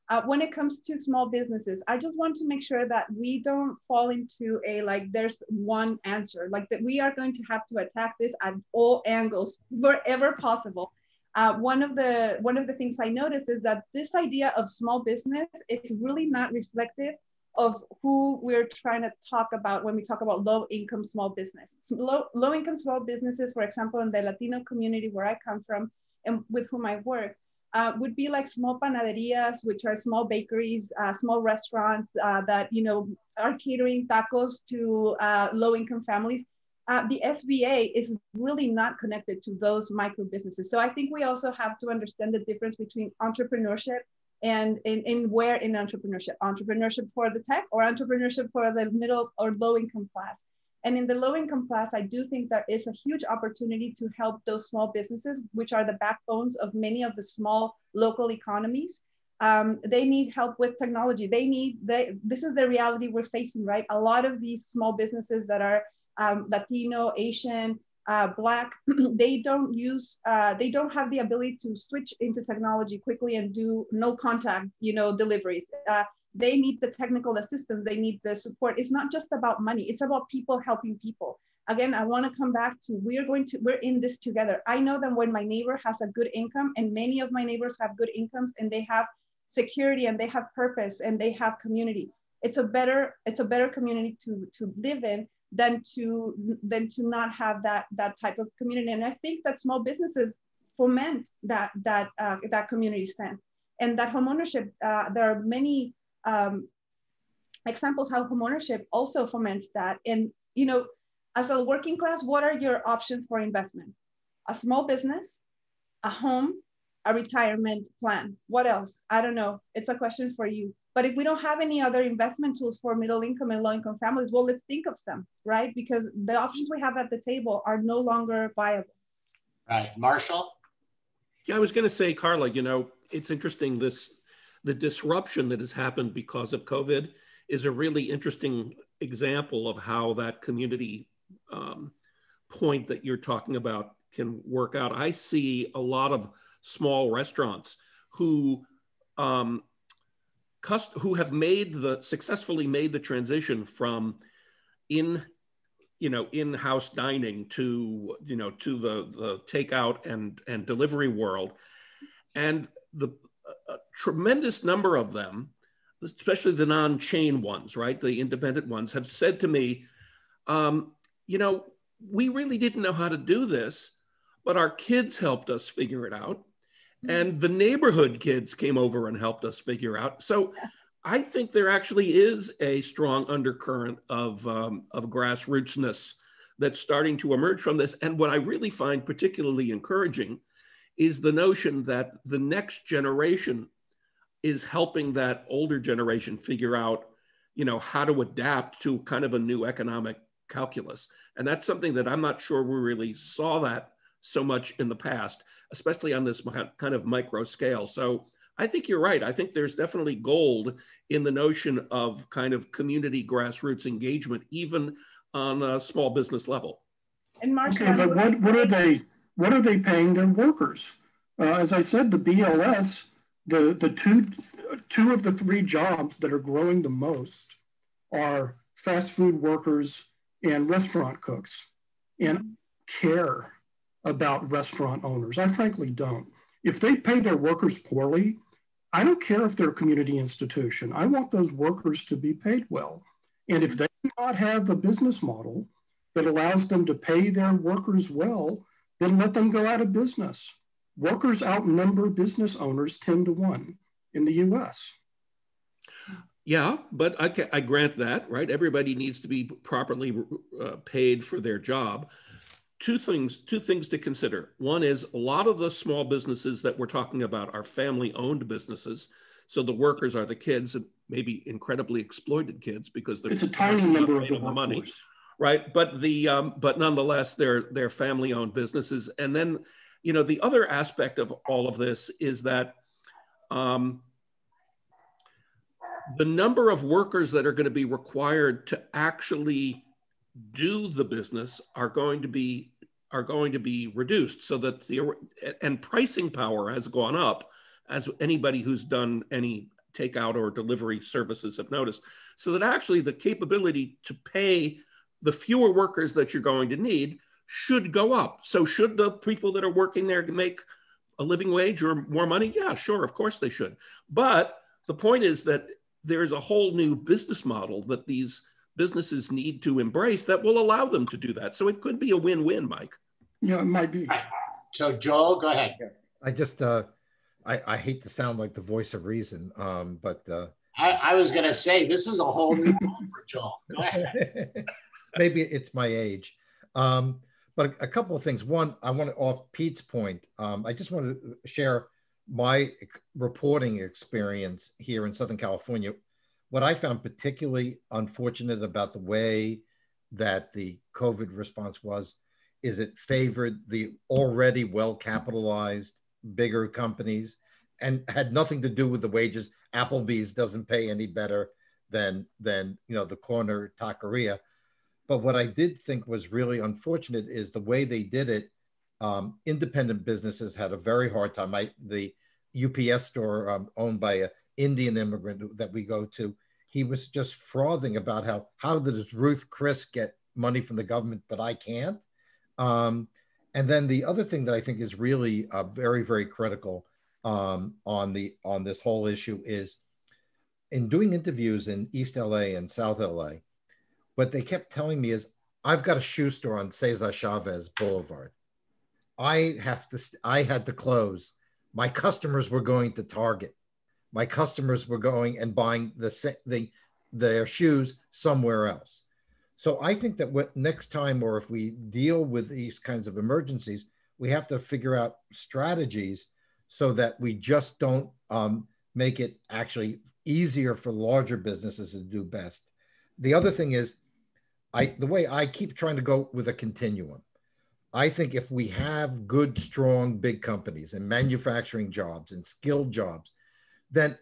Uh, when it comes to small businesses, I just want to make sure that we don't fall into a like there's one answer, like that we are going to have to attack this at all angles wherever possible. Uh, one of the one of the things I noticed is that this idea of small business is really not reflective of who we're trying to talk about when we talk about low income small business. Low, low income small businesses, for example, in the Latino community where I come from and with whom I work, uh, would be like small panaderias, which are small bakeries, uh, small restaurants uh, that you know are catering tacos to uh, low-income families. Uh, the SBA is really not connected to those micro businesses. So I think we also have to understand the difference between entrepreneurship and in, in where in entrepreneurship, entrepreneurship for the tech or entrepreneurship for the middle or low-income class. And in the low income class, I do think there is a huge opportunity to help those small businesses, which are the backbones of many of the small local economies. Um, they need help with technology. They need, they, this is the reality we're facing, right? A lot of these small businesses that are um, Latino, Asian, uh, Black, they don't use, uh, they don't have the ability to switch into technology quickly and do no contact, you know, deliveries. Uh, they need the technical assistance they need the support. It's not just about money it's about people helping people. Again i want to come back to we're going to we're in this together. I know that when my neighbor has a good income and many of my neighbors have good incomes and they have security and they have purpose and they have community it's a better it's a better community to to live in than to than to not have that that type of community and i think that small businesses foment that that uh, that community sense and that homeownership uh, there are many um, examples how homeownership also foments that. And, you know, as a working class, what are your options for investment? A small business, a home, a retirement plan. What else? I don't know. It's a question for you. But if we don't have any other investment tools for middle income and low income families, well, let's think of some, right? Because the options we have at the table are no longer viable. Right. Marshall? Yeah, I was going to say, Karla, you know, it's interesting this the disruption that has happened because of COVID is a really interesting example of how that community um, point that you're talking about can work out. I see a lot of small restaurants who um, cust- who have made the successfully made the transition from in you know in-house dining to you know to the the takeout and and delivery world and the tremendous number of them, especially the non chain ones, right? The independent ones, have said to me, um, you know, we really didn't know how to do this, but our kids helped us figure it out. And the neighborhood kids came over and helped us figure out. So I think there actually is a strong undercurrent of, um, of grassrootsness that's starting to emerge from this. And what I really find particularly encouraging is the notion that the next generation is helping that older generation figure out you know how to adapt to kind of a new economic calculus and that's something that i'm not sure we really saw that so much in the past especially on this kind of micro scale so i think you're right i think there's definitely gold in the notion of kind of community grassroots engagement even on a small business level and Marshall, okay, but what, what are they what are they paying their workers? Uh, as I said, the BLS, the, the two, two of the three jobs that are growing the most are fast food workers and restaurant cooks. And care about restaurant owners. I frankly don't. If they pay their workers poorly, I don't care if they're a community institution. I want those workers to be paid well. And if they do not have a business model that allows them to pay their workers well, then let them go out of business. Workers outnumber business owners 10 to 1 in the US. Yeah, but I, I grant that, right? Everybody needs to be properly uh, paid for their job. Two things, two things to consider. One is a lot of the small businesses that we're talking about are family-owned businesses. So the workers are the kids, and maybe incredibly exploited kids because they're it's a tiny number of the, the money right? But the um, but nonetheless, they're they're family owned businesses. And then, you know, the other aspect of all of this is that um, the number of workers that are going to be required to actually do the business are going to be are going to be reduced so that the and pricing power has gone up as anybody who's done any takeout or delivery services have noticed so that actually the capability to pay the fewer workers that you're going to need should go up. So should the people that are working there make a living wage or more money? Yeah, sure, of course they should. But the point is that there's a whole new business model that these businesses need to embrace that will allow them to do that. So it could be a win-win, Mike. Yeah, it might be. So Joel, go ahead. I just, uh, I, I hate to sound like the voice of reason, um, but uh, I, I was going to say this is a whole new world for Joel. Go ahead. maybe it's my age. Um, but a, a, couple of things. One, I want to off Pete's point. Um, I just want to share my reporting experience here in Southern California. What I found particularly unfortunate about the way that the COVID response was is it favored the already well capitalized bigger companies and had nothing to do with the wages. Applebee's doesn't pay any better than than you know the corner taqueria. But what I did think was really unfortunate is the way they did it. Um, independent businesses had a very hard time. I, the UPS store um, owned by an Indian immigrant that we go to, he was just frothing about how how did Ruth Chris get money from the government, but I can't. Um, and then the other thing that I think is really uh, very very critical um, on the on this whole issue is in doing interviews in East LA and South LA, what they kept telling me is I've got a shoe store on Cesar Chavez Boulevard. I have to I had to close. My customers were going to Target. My customers were going and buying the the their shoes somewhere else. So I think that what next time, or if we deal with these kinds of emergencies, we have to figure out strategies so that we just don't um, make it actually easier for larger businesses to do best. The other thing is, I the way I keep trying to go with a continuum. I think if we have good, strong, big companies and manufacturing jobs and skilled jobs, then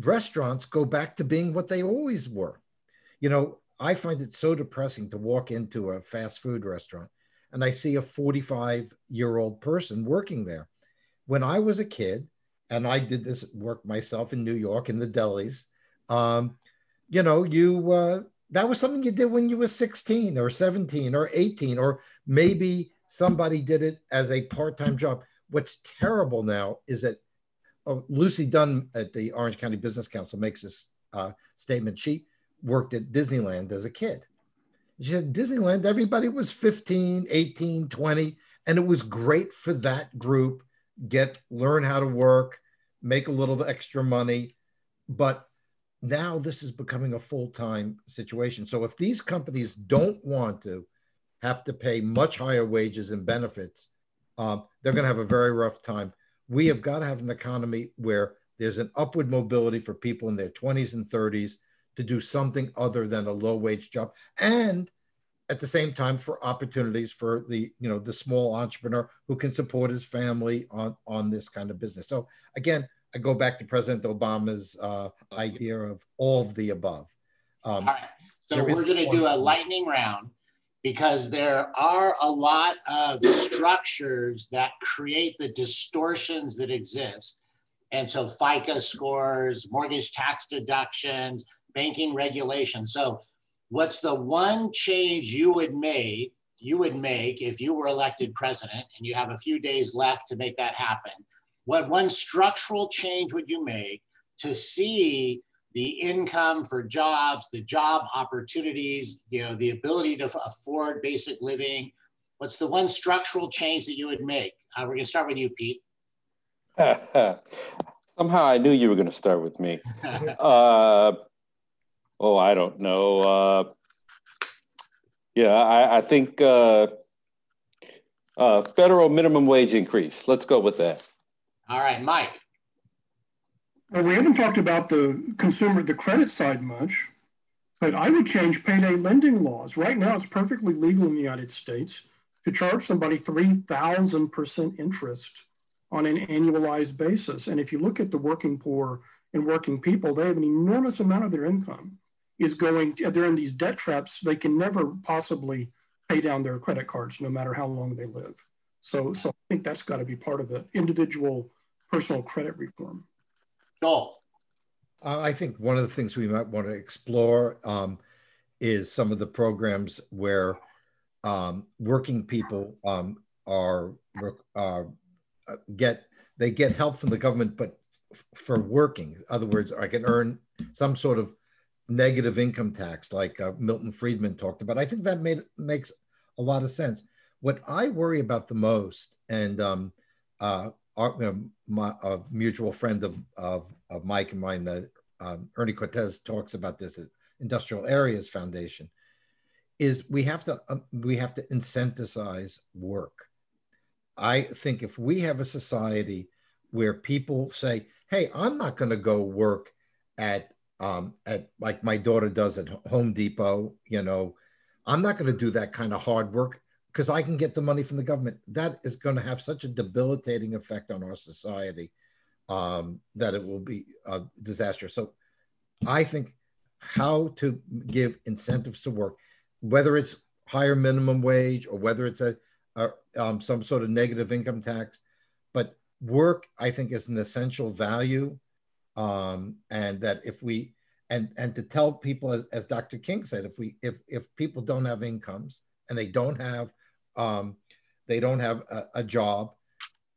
restaurants go back to being what they always were. You know, I find it so depressing to walk into a fast food restaurant and I see a 45 year old person working there when I was a kid, and I did this work myself in New York in the delis, um, you know, you uh, that was something you did when you were 16 or 17 or 18, or maybe somebody did it as a part-time job. What's terrible now is that Lucy Dunn at the Orange County Business Council makes this uh, statement. She worked at Disneyland as a kid. She said, Disneyland, everybody was 15, 18, 20, and it was great for that group get learn how to work, make a little extra money, but now this is becoming a full-time situation. So if these companies don't want to have to pay much higher wages and benefits, um, they're going to have a very rough time. We have got to have an economy where there's an upward mobility for people in their 20s and 30s to do something other than a low wage job and at the same time for opportunities for the you know the small entrepreneur who can support his family on on this kind of business. So again i go back to president obama's uh, idea of all of the above. Um, all right. So we're going to do a lightning round because there are a lot of structures that create the distortions that exist. And so FICO scores mortgage tax deductions banking regulation so what's the one change you would make you would make if you were elected president and you have a few days left to make that happen? What one structural change would you make to see the income for jobs the job opportunities you know the ability to afford basic living what's the one structural change that you would make uh, we're going to start with you pete somehow i knew you were going to start with me uh, Oh, I don't know. Uh, yeah, I, I think uh, uh, federal minimum wage increase. Let's go with that. All right, Mike. Well, we haven't talked about the consumer, the credit side much, but I would change payday lending laws. Right now, it's perfectly legal in the United States to charge somebody 3,000% interest on an annualized basis. And if you look at the working poor and working people, they have an enormous amount of their income is going, they're in these debt traps. They can never possibly pay down their credit cards, no matter how long they live. So, so I think that's got to be part of it. Individual personal credit reform. Joel. Uh, I think one of the things we might want to explore um, is some of the programs where um, working people um, are uh, get they get help from the government, but for working. In other words, I can earn some sort of negative income tax, like uh, Milton Friedman talked about. I think that made makes a lot of sense. What I worry about the most, and um, uh, our, my a mutual friend of, of, of Mike and mine, uh, um, Ernie Cortés talks about this at Industrial Areas Foundation, is we have to um, we have to incentivize work. I think if we have a society where people say, "Hey, I'm not going to go work at um, at like my daughter does at Home Depot," you know, I'm not going to do that kind of hard work because I can get the money from the government. That is going to have such a debilitating effect on our society um, that it will be a disaster. So, I think how to give incentives to work, whether it's higher minimum wage or whether it's a, a um, some sort of negative income tax, but work I think is an essential value, um, and that if we and and to tell people as, as Dr. King said, if we if if people don't have incomes and they don't have um, they don't have a, a job,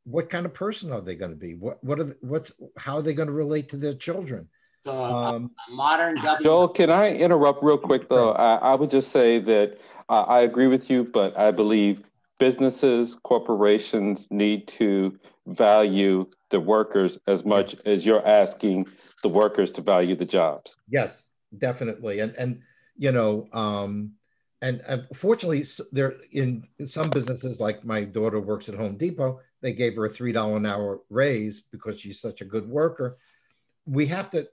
what kind of person are they going to be? What what are the, what's how are they going to relate to their children? So um, modern W. Joel, can I interrupt real quick though? I, I would just say that uh, I agree with you, but I believe businesses, corporations need to value the workers as much as you're asking the workers to value the jobs. Yes, definitely. And and you know, um, and, and fortunately, there in, in some businesses, like my daughter works at Home Depot, they gave her a three dollar an hour raise because she's such a good worker. We have to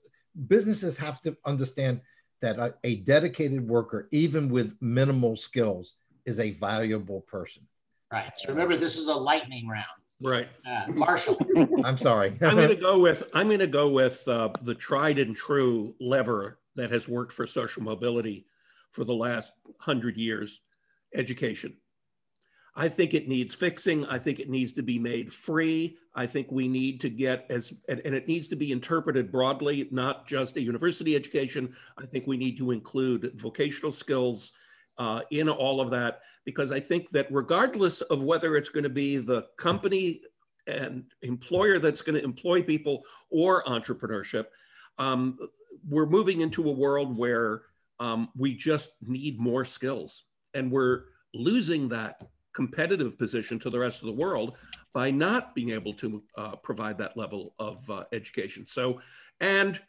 businesses have to understand that a, a dedicated worker, even with minimal skills, is a valuable person. Right. So remember, this is a lightning round. Right. Uh, Marshall. I'm sorry. I'm going to go with I'm going to go with uh, the tried and true lever that has worked for social mobility for the last hundred years: education. I think it needs fixing. I think it needs to be made free. I think we need to get as, and, and, it needs to be interpreted broadly, not just a university education. I think we need to include vocational skills uh, in all of that, because I think that regardless of whether it's going to be the company and employer that's going to employ people or entrepreneurship, um, we're moving into a world where um, we just need more skills. And we're losing that competitive position to the rest of the world by not being able to uh, provide that level of uh, education. So, and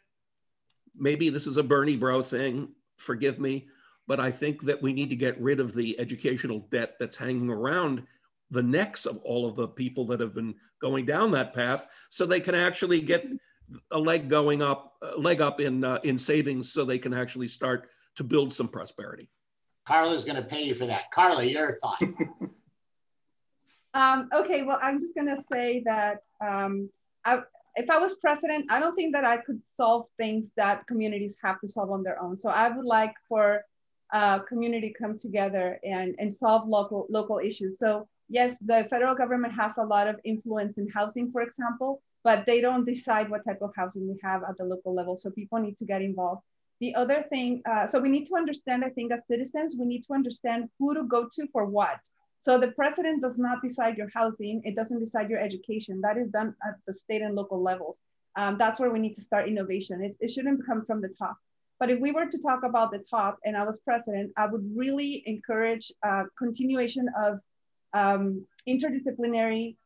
maybe this is a Bernie bro thing, forgive me, but I think that we need to get rid of the educational debt that's hanging around the necks of all of the people that have been going down that path so they can actually get a leg going up, a leg up in, uh, in savings so they can actually start to build some prosperity. Karla's going to pay you for that. Karla, your thought. Um, okay, well, I'm just gonna say that um, I, if I was president, I don't think that I could solve things that communities have to solve on their own. So I would like for uh, community come together and, and solve local local issues. So yes, the federal government has a lot of influence in housing, for example, but they don't decide what type of housing we have at the local level. So people need to get involved. The other thing, uh, so we need to understand, I think as citizens, we need to understand who to go to for what. So the president does not decide your housing. It doesn't decide your education. That is done at the state and local levels. Um, that's where we need to start innovation. It, it shouldn't come from the top. But if we were to talk about the top and I was president, I would really encourage uh, continuation of um, interdisciplinary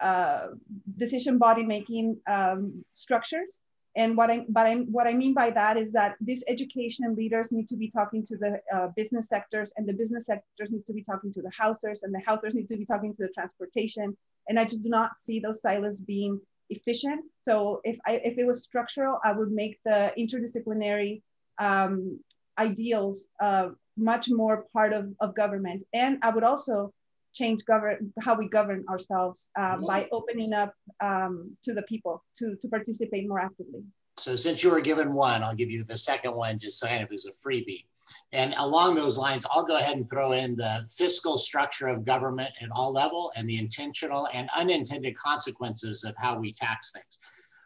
uh, decision body making um, structures and what I, but I, what I mean by that is that these education leaders need to be talking to the uh, business sectors and the business sectors need to be talking to the housers and the housers need to be talking to the transportation. And I just do not see those silos being efficient. So if, I, if it was structural, I would make the interdisciplinary um, ideals uh, much more part of, of government. And I would also change govern how we govern ourselves uh, by opening up um, to the people to, to participate more actively. So since you were given one, I'll give you the second one just kind up as a freebie. And along those lines, I'll go ahead and throw in the fiscal structure of government at all level and the intentional and unintended consequences of how we tax things.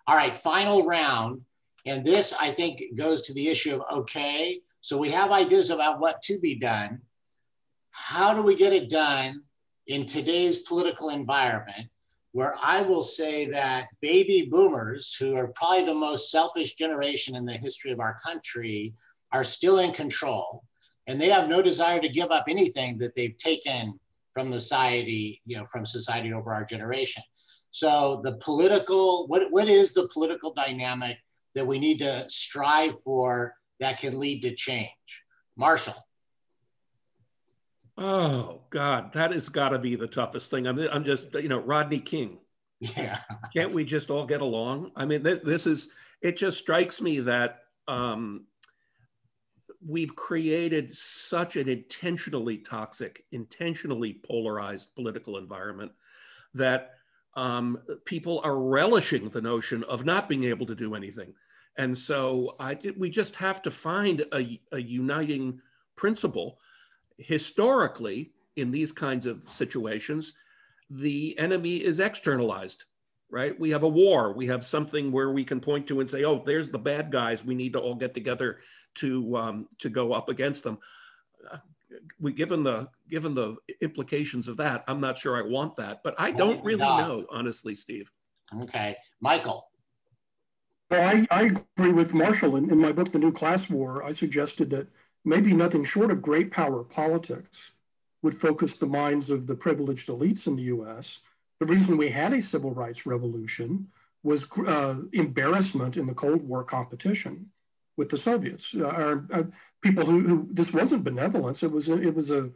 All right, final round. And this, I think, goes to the issue of okay, so we have ideas about what to be done. How do we get it done in today's political environment where I will say that baby boomers, who are probably the most selfish generation in the history of our country, are still in control. And they have no desire to give up anything that they've taken from the society, you know, from society over our generation. So the political, what, what is the political dynamic that we need to strive for that can lead to change? Marshall. Oh God, that has got to be the toughest thing. I'm, I'm just, you know, Rodney King. Yeah. Can't we just all get along? I mean, th- this is. It just strikes me that um, we've created such an intentionally toxic, intentionally polarized political environment that um, people are relishing the notion of not being able to do anything. And so I, we just have to find a, a uniting principle historically, in these kinds of situations, the enemy is externalized, right? We have a war. We have something where we can point to and say, "Oh, there's the bad guys. We need to all get together to um, to go up against them." Uh, we given the given the implications of that, I'm not sure I want that, but I don't really know, honestly, Steve. Okay, Michael. Well, I, I agree with Marshall. In, in my book, The New Class War, I suggested that maybe nothing short of great power politics would focus the minds of the privileged elites in the US. The reason we had a civil rights revolution was uh, embarrassment in the Cold War competition with the Soviets. Uh, our, uh, people who, who, this wasn't benevolence; it was a, it was a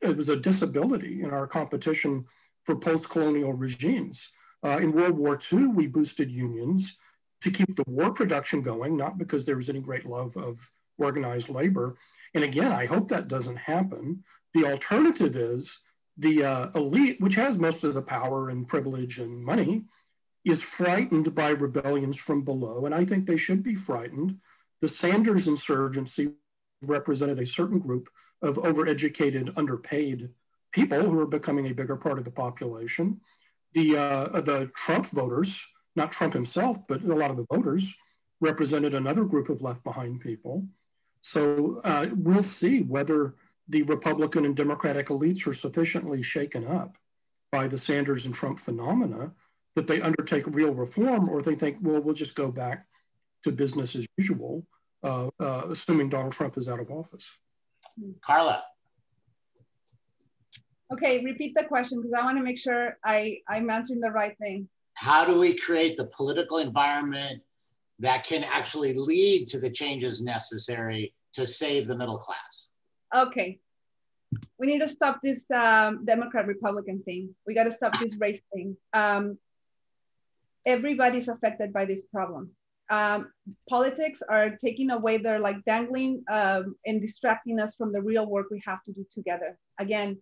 it was a disability in our competition for post-colonial regimes. Uh, in World War II, we boosted unions to keep the war production going, not because there was any great love of organized labor. And again, I hope that doesn't happen. The alternative is the uh, elite, which has most of the power and privilege and money, is frightened by rebellions from below. And I think they should be frightened. The Sanders insurgency represented a certain group of overeducated, underpaid people who are becoming a bigger part of the population. The, uh, the Trump voters, not Trump himself, but a lot of the voters, represented another group of left behind people. So uh, we'll see whether the Republican and Democratic elites are sufficiently shaken up by the Sanders and Trump phenomena that they undertake real reform, or they think, well, we'll just go back to business as usual, uh, uh, assuming Donald Trump is out of office. Karla. Okay, repeat the question because I want to make sure I, I'm answering the right thing. How do we create the political environment that can actually lead to the changes necessary to save the middle class. Okay. We need to stop this um, Democrat Republican thing. We got to stop this race thing. Um, everybody's affected by this problem. Um, politics are taking away, they're like dangling um, and distracting us from the real work we have to do together. Again,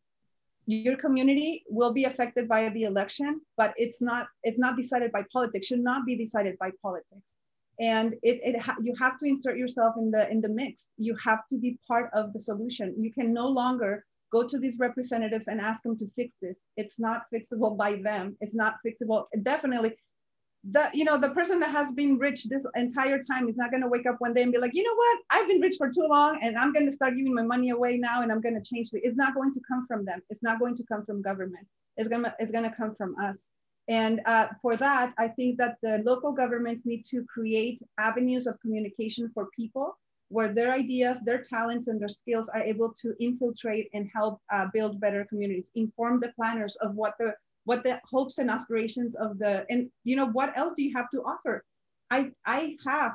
your community will be affected by the election, but it's not, it's not decided by politics, should not be decided by politics and it, it ha- you have to insert yourself in the in the mix. You have to be part of the solution. You can no longer go to these representatives and ask them to fix this. It's not fixable by them. It's not fixable. Definitely the you know the person that has been rich this entire time is not going to wake up one day and be like you know what? I've been rich for too long and i'm going to start giving my money away now and i'm going to change it it's not going to come from them. It's not going to come from government. It's going to it's going to come from us and uh, for that, I think that the local governments need to create avenues of communication for people where their ideas, their talents, and their skills are able to infiltrate and help uh, build better communities, inform the planners of what the what the hopes and aspirations of the and you know what else do you have to offer? I I have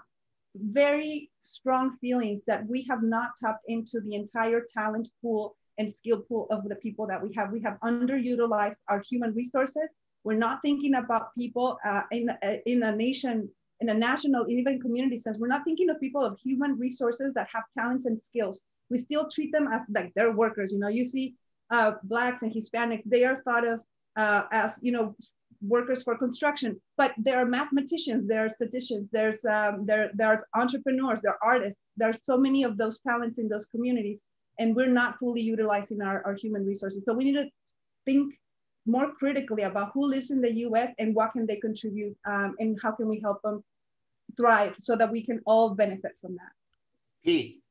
very strong feelings that we have not tapped into the entire talent pool and skill pool of the people that we have. We have underutilized our human resources we're not thinking about people uh, in, uh, in a nation, in a national, even community sense. We're not thinking of people of human resources that have talents and skills. We still treat them as like they're workers. You know, you see uh, Blacks and Hispanics, they are thought of uh, as, you know, workers for construction, but there are mathematicians, there are statisticians, there's um, there, there are entrepreneurs, there are artists. There are so many of those talents in those communities, and we're not fully utilizing our, our human resources. So we need to think more critically about who lives in the US and what can they contribute um, and how can we help them thrive so that we can all benefit from that. Pete.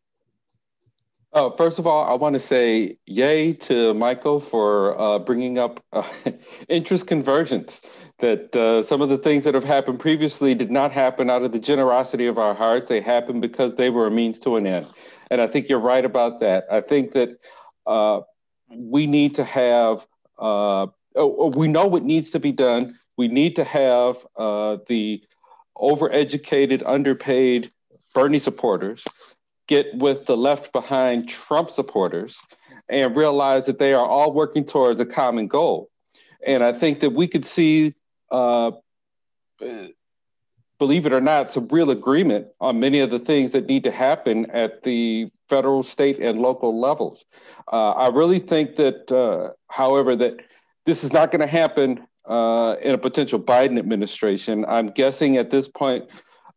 Uh, first of all, I want to say yay to Michael for uh, bringing up uh, interest convergence. that uh, some of the things that have happened previously did not happen out of the generosity of our hearts. They happened because they were a means to an end. And I think you're right about that. I think that uh, we need to have, oh, oh, we know what needs to be done. We need to have uh, the overeducated, underpaid Bernie supporters get with the left behind Trump supporters and realize that they are all working towards a common goal. And I think that we could see, uh, believe it or not, some real agreement on many of the things that need to happen at the federal, state, and local levels. Uh, I really think that, uh, however, that this is not going to happen uh, in a potential Biden administration. I'm guessing at this point,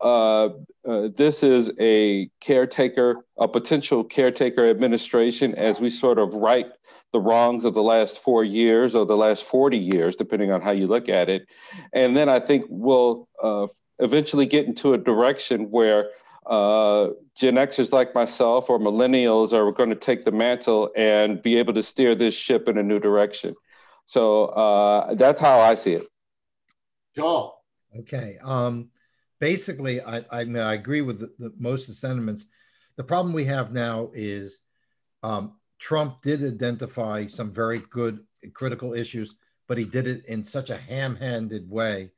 uh, uh, this is a caretaker, a potential caretaker administration as we sort of right the wrongs of the last four years or the last 40 years, depending on how you look at it. And then I think we'll uh, eventually get into a direction where uh, Gen Xers like myself or millennials are going to take the mantle and be able to steer this ship in a new direction. So uh, that's how I see it. Joel. Okay. Um, basically, I, I, mean, I agree with the, the, most of the sentiments. The problem we have now is um, Trump did identify some very good critical issues, but he did it in such a ham handed way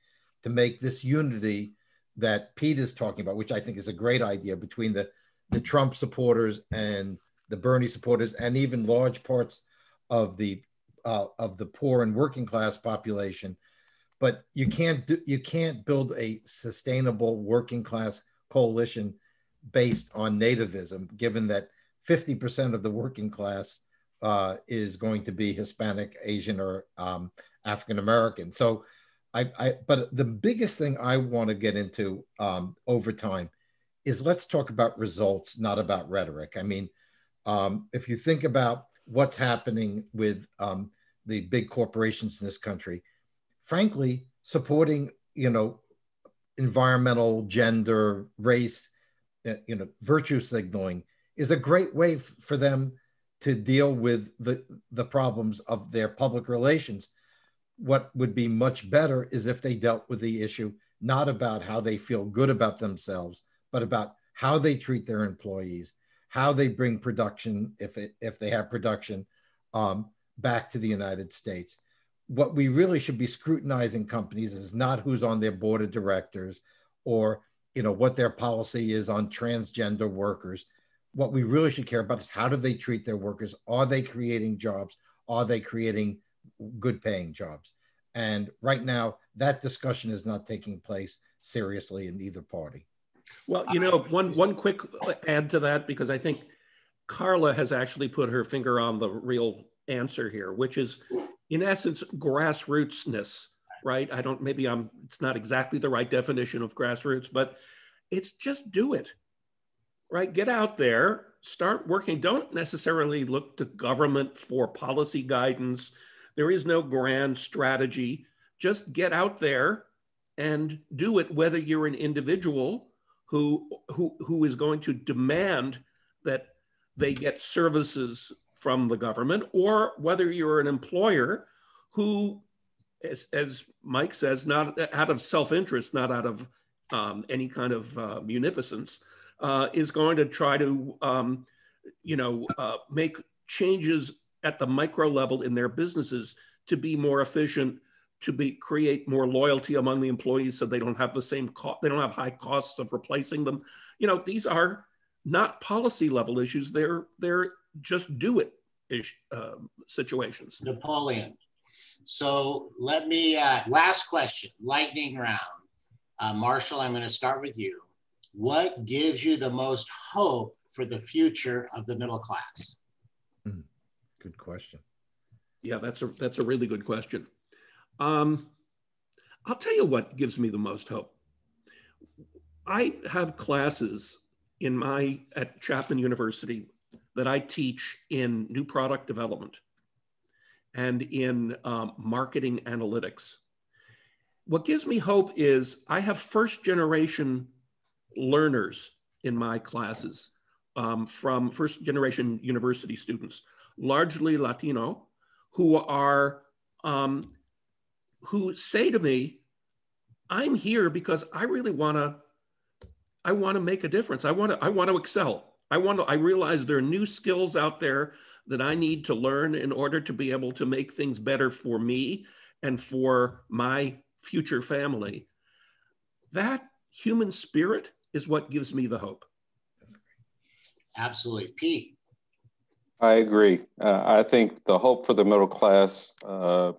to make this unity that Pete is talking about, which I think is a great idea between the, the Trump supporters and the Bernie supporters, and even large parts of the uh, of the poor and working class population. But you can't do, you can't build a sustainable working class coalition based on nativism, given that 50% of the working class uh, is going to be Hispanic, Asian, or um, African American. So, I, I, but the biggest thing I want to get into um, over time is let's talk about results, not about rhetoric. I mean, um, if you think about what's happening with um, the big corporations in this country, frankly, supporting you know environmental, gender, race, uh, you know, virtue signaling is a great way for them to deal with the, the problems of their public relations. What would be much better is if they dealt with the issue not about how they feel good about themselves, but about how they treat their employees, how they bring production, if, it, if they have production, um, back to the United States. What we really should be scrutinizing companies is not who's on their board of directors or you know what their policy is on transgender workers what we really should care about is how do they treat their workers? Are they creating jobs? Are they creating good paying jobs? And right now, that discussion is not taking place seriously in either party. Well, you know, one one quick add to that because I think Karla has actually put her finger on the real answer here, which is, in essence, grassrootsness. Right? I don't. Maybe I'm. It's not exactly the right definition of grassroots, but it's just do it right? Get out there, start working. Don't necessarily look to government for policy guidance. There is no grand strategy. Just get out there and do it, whether you're an individual who, who, who is going to demand that they get services from the government, or whether you're an employer who, as, as Mike says, not out of self interest, not out of um, any kind of uh, munificence, uh, is going to try to, um, you know, uh, make changes at the micro level in their businesses to be more efficient, to be create more loyalty among the employees, so they don't have the same cost, they don't have high costs of replacing them. You know, these are not policy level issues; they're they're just do it ish uh, situations. Napoleon. So let me uh, last question, lightning round. Uh, Marshall, I'm going to start with you what gives you the most hope for the future of the middle class? Hmm. Good question. Yeah, that's a that's a really good question. Um, I'll tell you what gives me the most hope. I have classes in my at Chapman University that I teach in new product development and in um, marketing analytics. What gives me hope is I have first generation learners in my classes um, from first generation university students, largely Latino, who are um, who say to me, I'm here because I really want to I want to make a difference. I want to I want to excel. I want to I realize there are new skills out there that I need to learn in order to be able to make things better for me and for my future family. That human spirit is what gives me the hope. Absolutely. Pete. I agree. Uh, I think the hope for the middle class uh,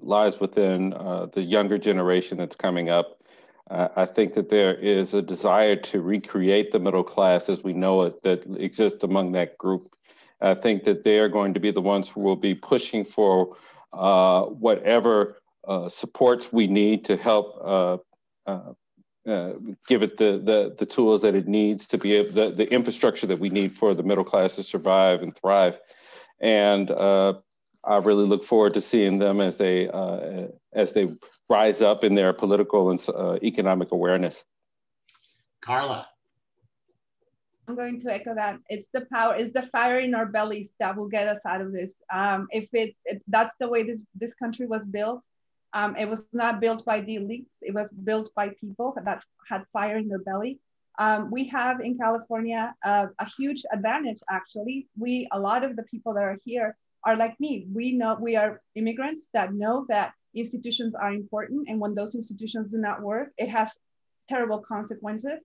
lies within uh, the younger generation that's coming up. I think that there is a desire to recreate the middle class as we know it that exists among that group. I think that they are going to be the ones who will be pushing for uh, whatever uh, supports we need to help uh, give it the, the, the tools that it needs to be able, the, the infrastructure that we need for the middle class to survive and thrive. And uh, I really look forward to seeing them as they uh, as they rise up in their political and uh, economic awareness. Karla. I'm going to echo that. It's the power, it's the fire in our bellies that will get us out of this. Um, if it, it, that's the way this this country was built, um, it was not built by the elites. It was built by people that had fire in their belly. Um, we have in California uh, a huge advantage, actually. We, a lot of the people that are here are like me. We know we are immigrants that know that institutions are important. And when those institutions do not work, it has terrible consequences.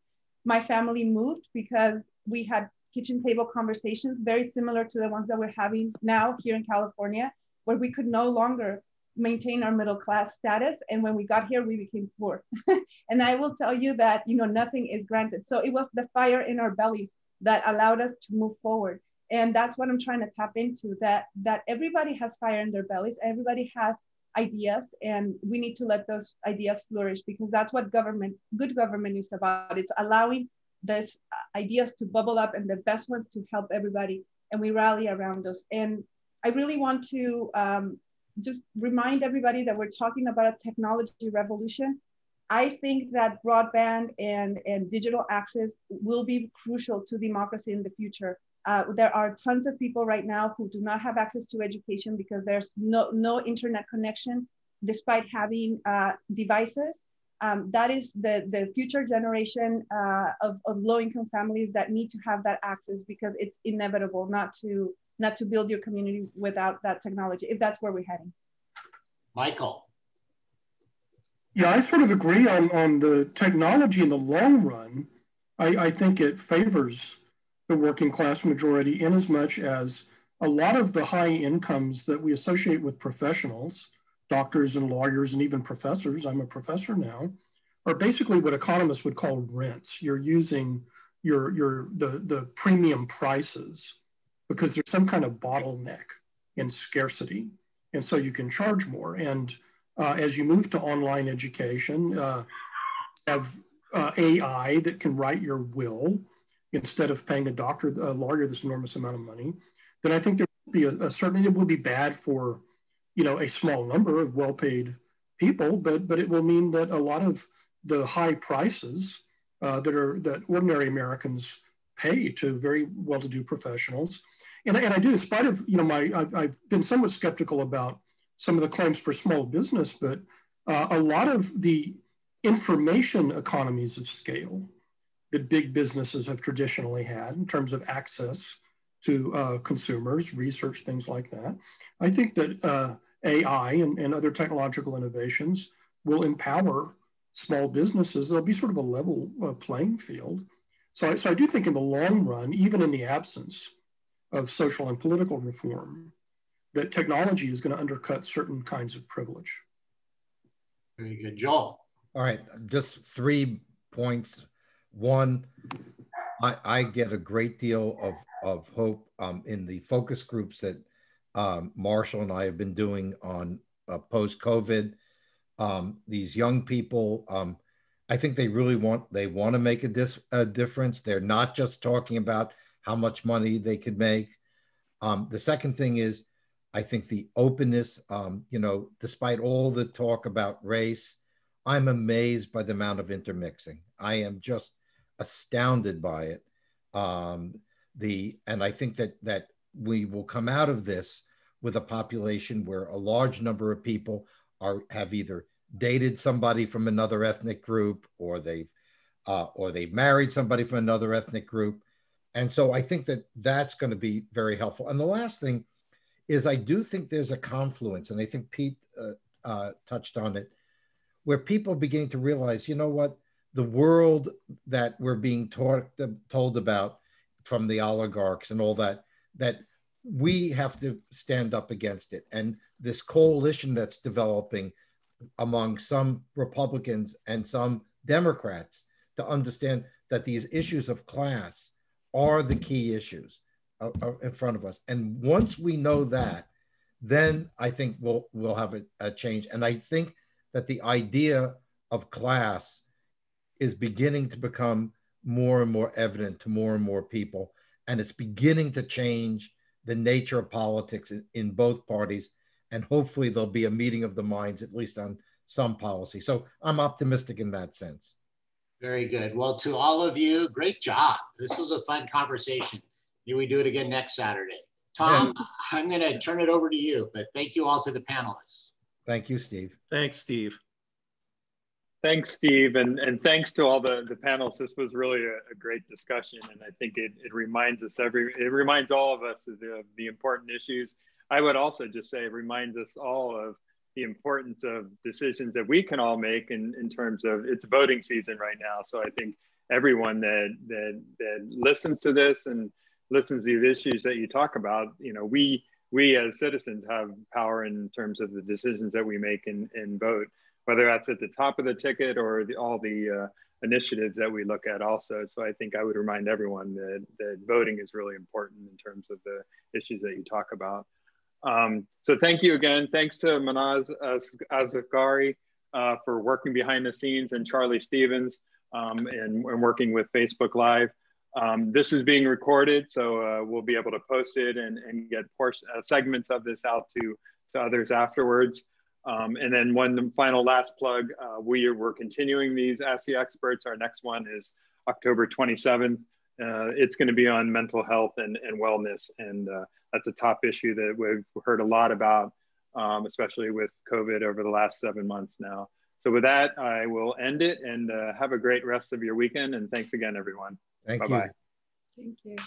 My family moved because we had kitchen table conversations very similar to the ones that we're having now here in California, where we could no longer maintain our middle class status. And when we got here we became poor. And i will tell you that you know nothing is granted. So it was the fire in our bellies that allowed us to move forward. And that's what i'm trying to tap into that that everybody has fire in their bellies. Everybody has ideas and we need to let those ideas flourish because that's what government good government is about. It's allowing these ideas to bubble up and the best ones to help everybody. And we rally around those. And i really want to um, just remind everybody that we're talking about a technology revolution. I think that broadband and, and digital access will be crucial to democracy in the future. Uh, there are tons of people right now who do not have access to education because there's no, no internet connection despite having uh, devices. Um, that is the, the future generation uh, of, of low income families that need to have that access because it's inevitable not to not to build your community without that technology, if that's where we're heading. Michael. Yeah, I sort of agree on, on the technology in the long run. I, I think it favors the working class majority in as much as a lot of the high incomes that we associate with professionals, doctors and lawyers and even professors, I'm a professor now, are basically what economists would call rents. You're using your, your the, the premium prices because there's some kind of bottleneck in scarcity. And so you can charge more. And uh, as you move to online education, uh, have uh, AI that can write your will instead of paying a doctor, a lawyer, this enormous amount of money, then I think there will be a, a certain, it will be bad for, you know, a small number of well-paid people, but, but it will mean that a lot of the high prices uh, that are, that ordinary Americans pay to very well-to-do professionals and, and I do, in spite of, you know, my, I've, I've, been somewhat skeptical about some of the claims for small business, but uh, a lot of the information economies of scale that big businesses have traditionally had in terms of access to uh, consumers, research, things like that. I think that uh, AI and, and other technological innovations will empower small businesses. There'll be sort of a level uh, playing field. So I, so I do think in the long run, even in the absence of social and political reform, that technology is going to undercut certain kinds of privilege. Very good. Joel. All right, just three points. One, I, I get a great deal of, of hope um, in the focus groups that um, Marshall and I have been doing on uh, post COVID. Um, these young people, um, I think they really want they want to make a, dis, a difference. They're not just talking about how much money they could make. Um, the second thing is, I think the openness, um, you know, despite all the talk about race, I'm amazed by the amount of intermixing. I am just astounded by it. Um, the and I think that that we will come out of this with a population where a large number of people are have either dated somebody from another ethnic group or they've uh, or they've married somebody from another ethnic group. And so I think that that's going to be very helpful. And the last thing is I do think there's a confluence, and I think Pete uh, uh, touched on it, where people beginning to realize, you know what, the world that we're being taught, told about from the oligarchs and all that, that we have to stand up against it. And this coalition that's developing among some Republicans and some Democrats to understand that these issues of class are the key issues in front of us. And once we know that, then I think we'll we'll have a, a change. And I think that the idea of class is beginning to become more and more evident to more and more people, and it's beginning to change the nature of politics in, in both parties. And hopefully, there'll be a meeting of the minds, at least on some policy. So I'm optimistic in that sense. Very good. Well, to all of you, great job. This was a fun conversation. Maybe we do it again next Saturday. Tom, yeah. I'm going to turn it over to you, but thank you all to the panelists. Thank you, Steve. Thanks, Steve. Thanks, Steve, and, and thanks to all the, the panels. This was really a, a great discussion, and I think it, it reminds us every it reminds all of us of the, the important issues. I would also just say it reminds us all of the importance of decisions that we can all make in, in terms of it's voting season right now. So I think everyone that, that, that listens to this and listens to the issues that you talk about, you know, we, we as citizens have power in terms of the decisions that we make and, and vote, whether that's at the top of the ticket or the, all the uh, initiatives that we look at also. So I think I would remind everyone that, that voting is really important in terms of the issues that you talk about. Um, so thank you again. Thanks to Manaz Asghari uh, for working behind the scenes and Charlie Stevens um, and, and, working with Facebook Live. Um, this is being recorded, so uh, we'll be able to post it and, and get portion, uh, segments of this out to, to others afterwards. Um, and then one final last plug, uh, we are, we're continuing these the Experts. Our next one is October 27th. Uh, it's going to be on mental health and, and wellness. And uh, that's a top issue that we've heard a lot about, um, especially with COVID over the last seven months now. So with that, I will end it and uh, have a great rest of your weekend. And thanks again, everyone. Thank Bye-bye. you. Thank you.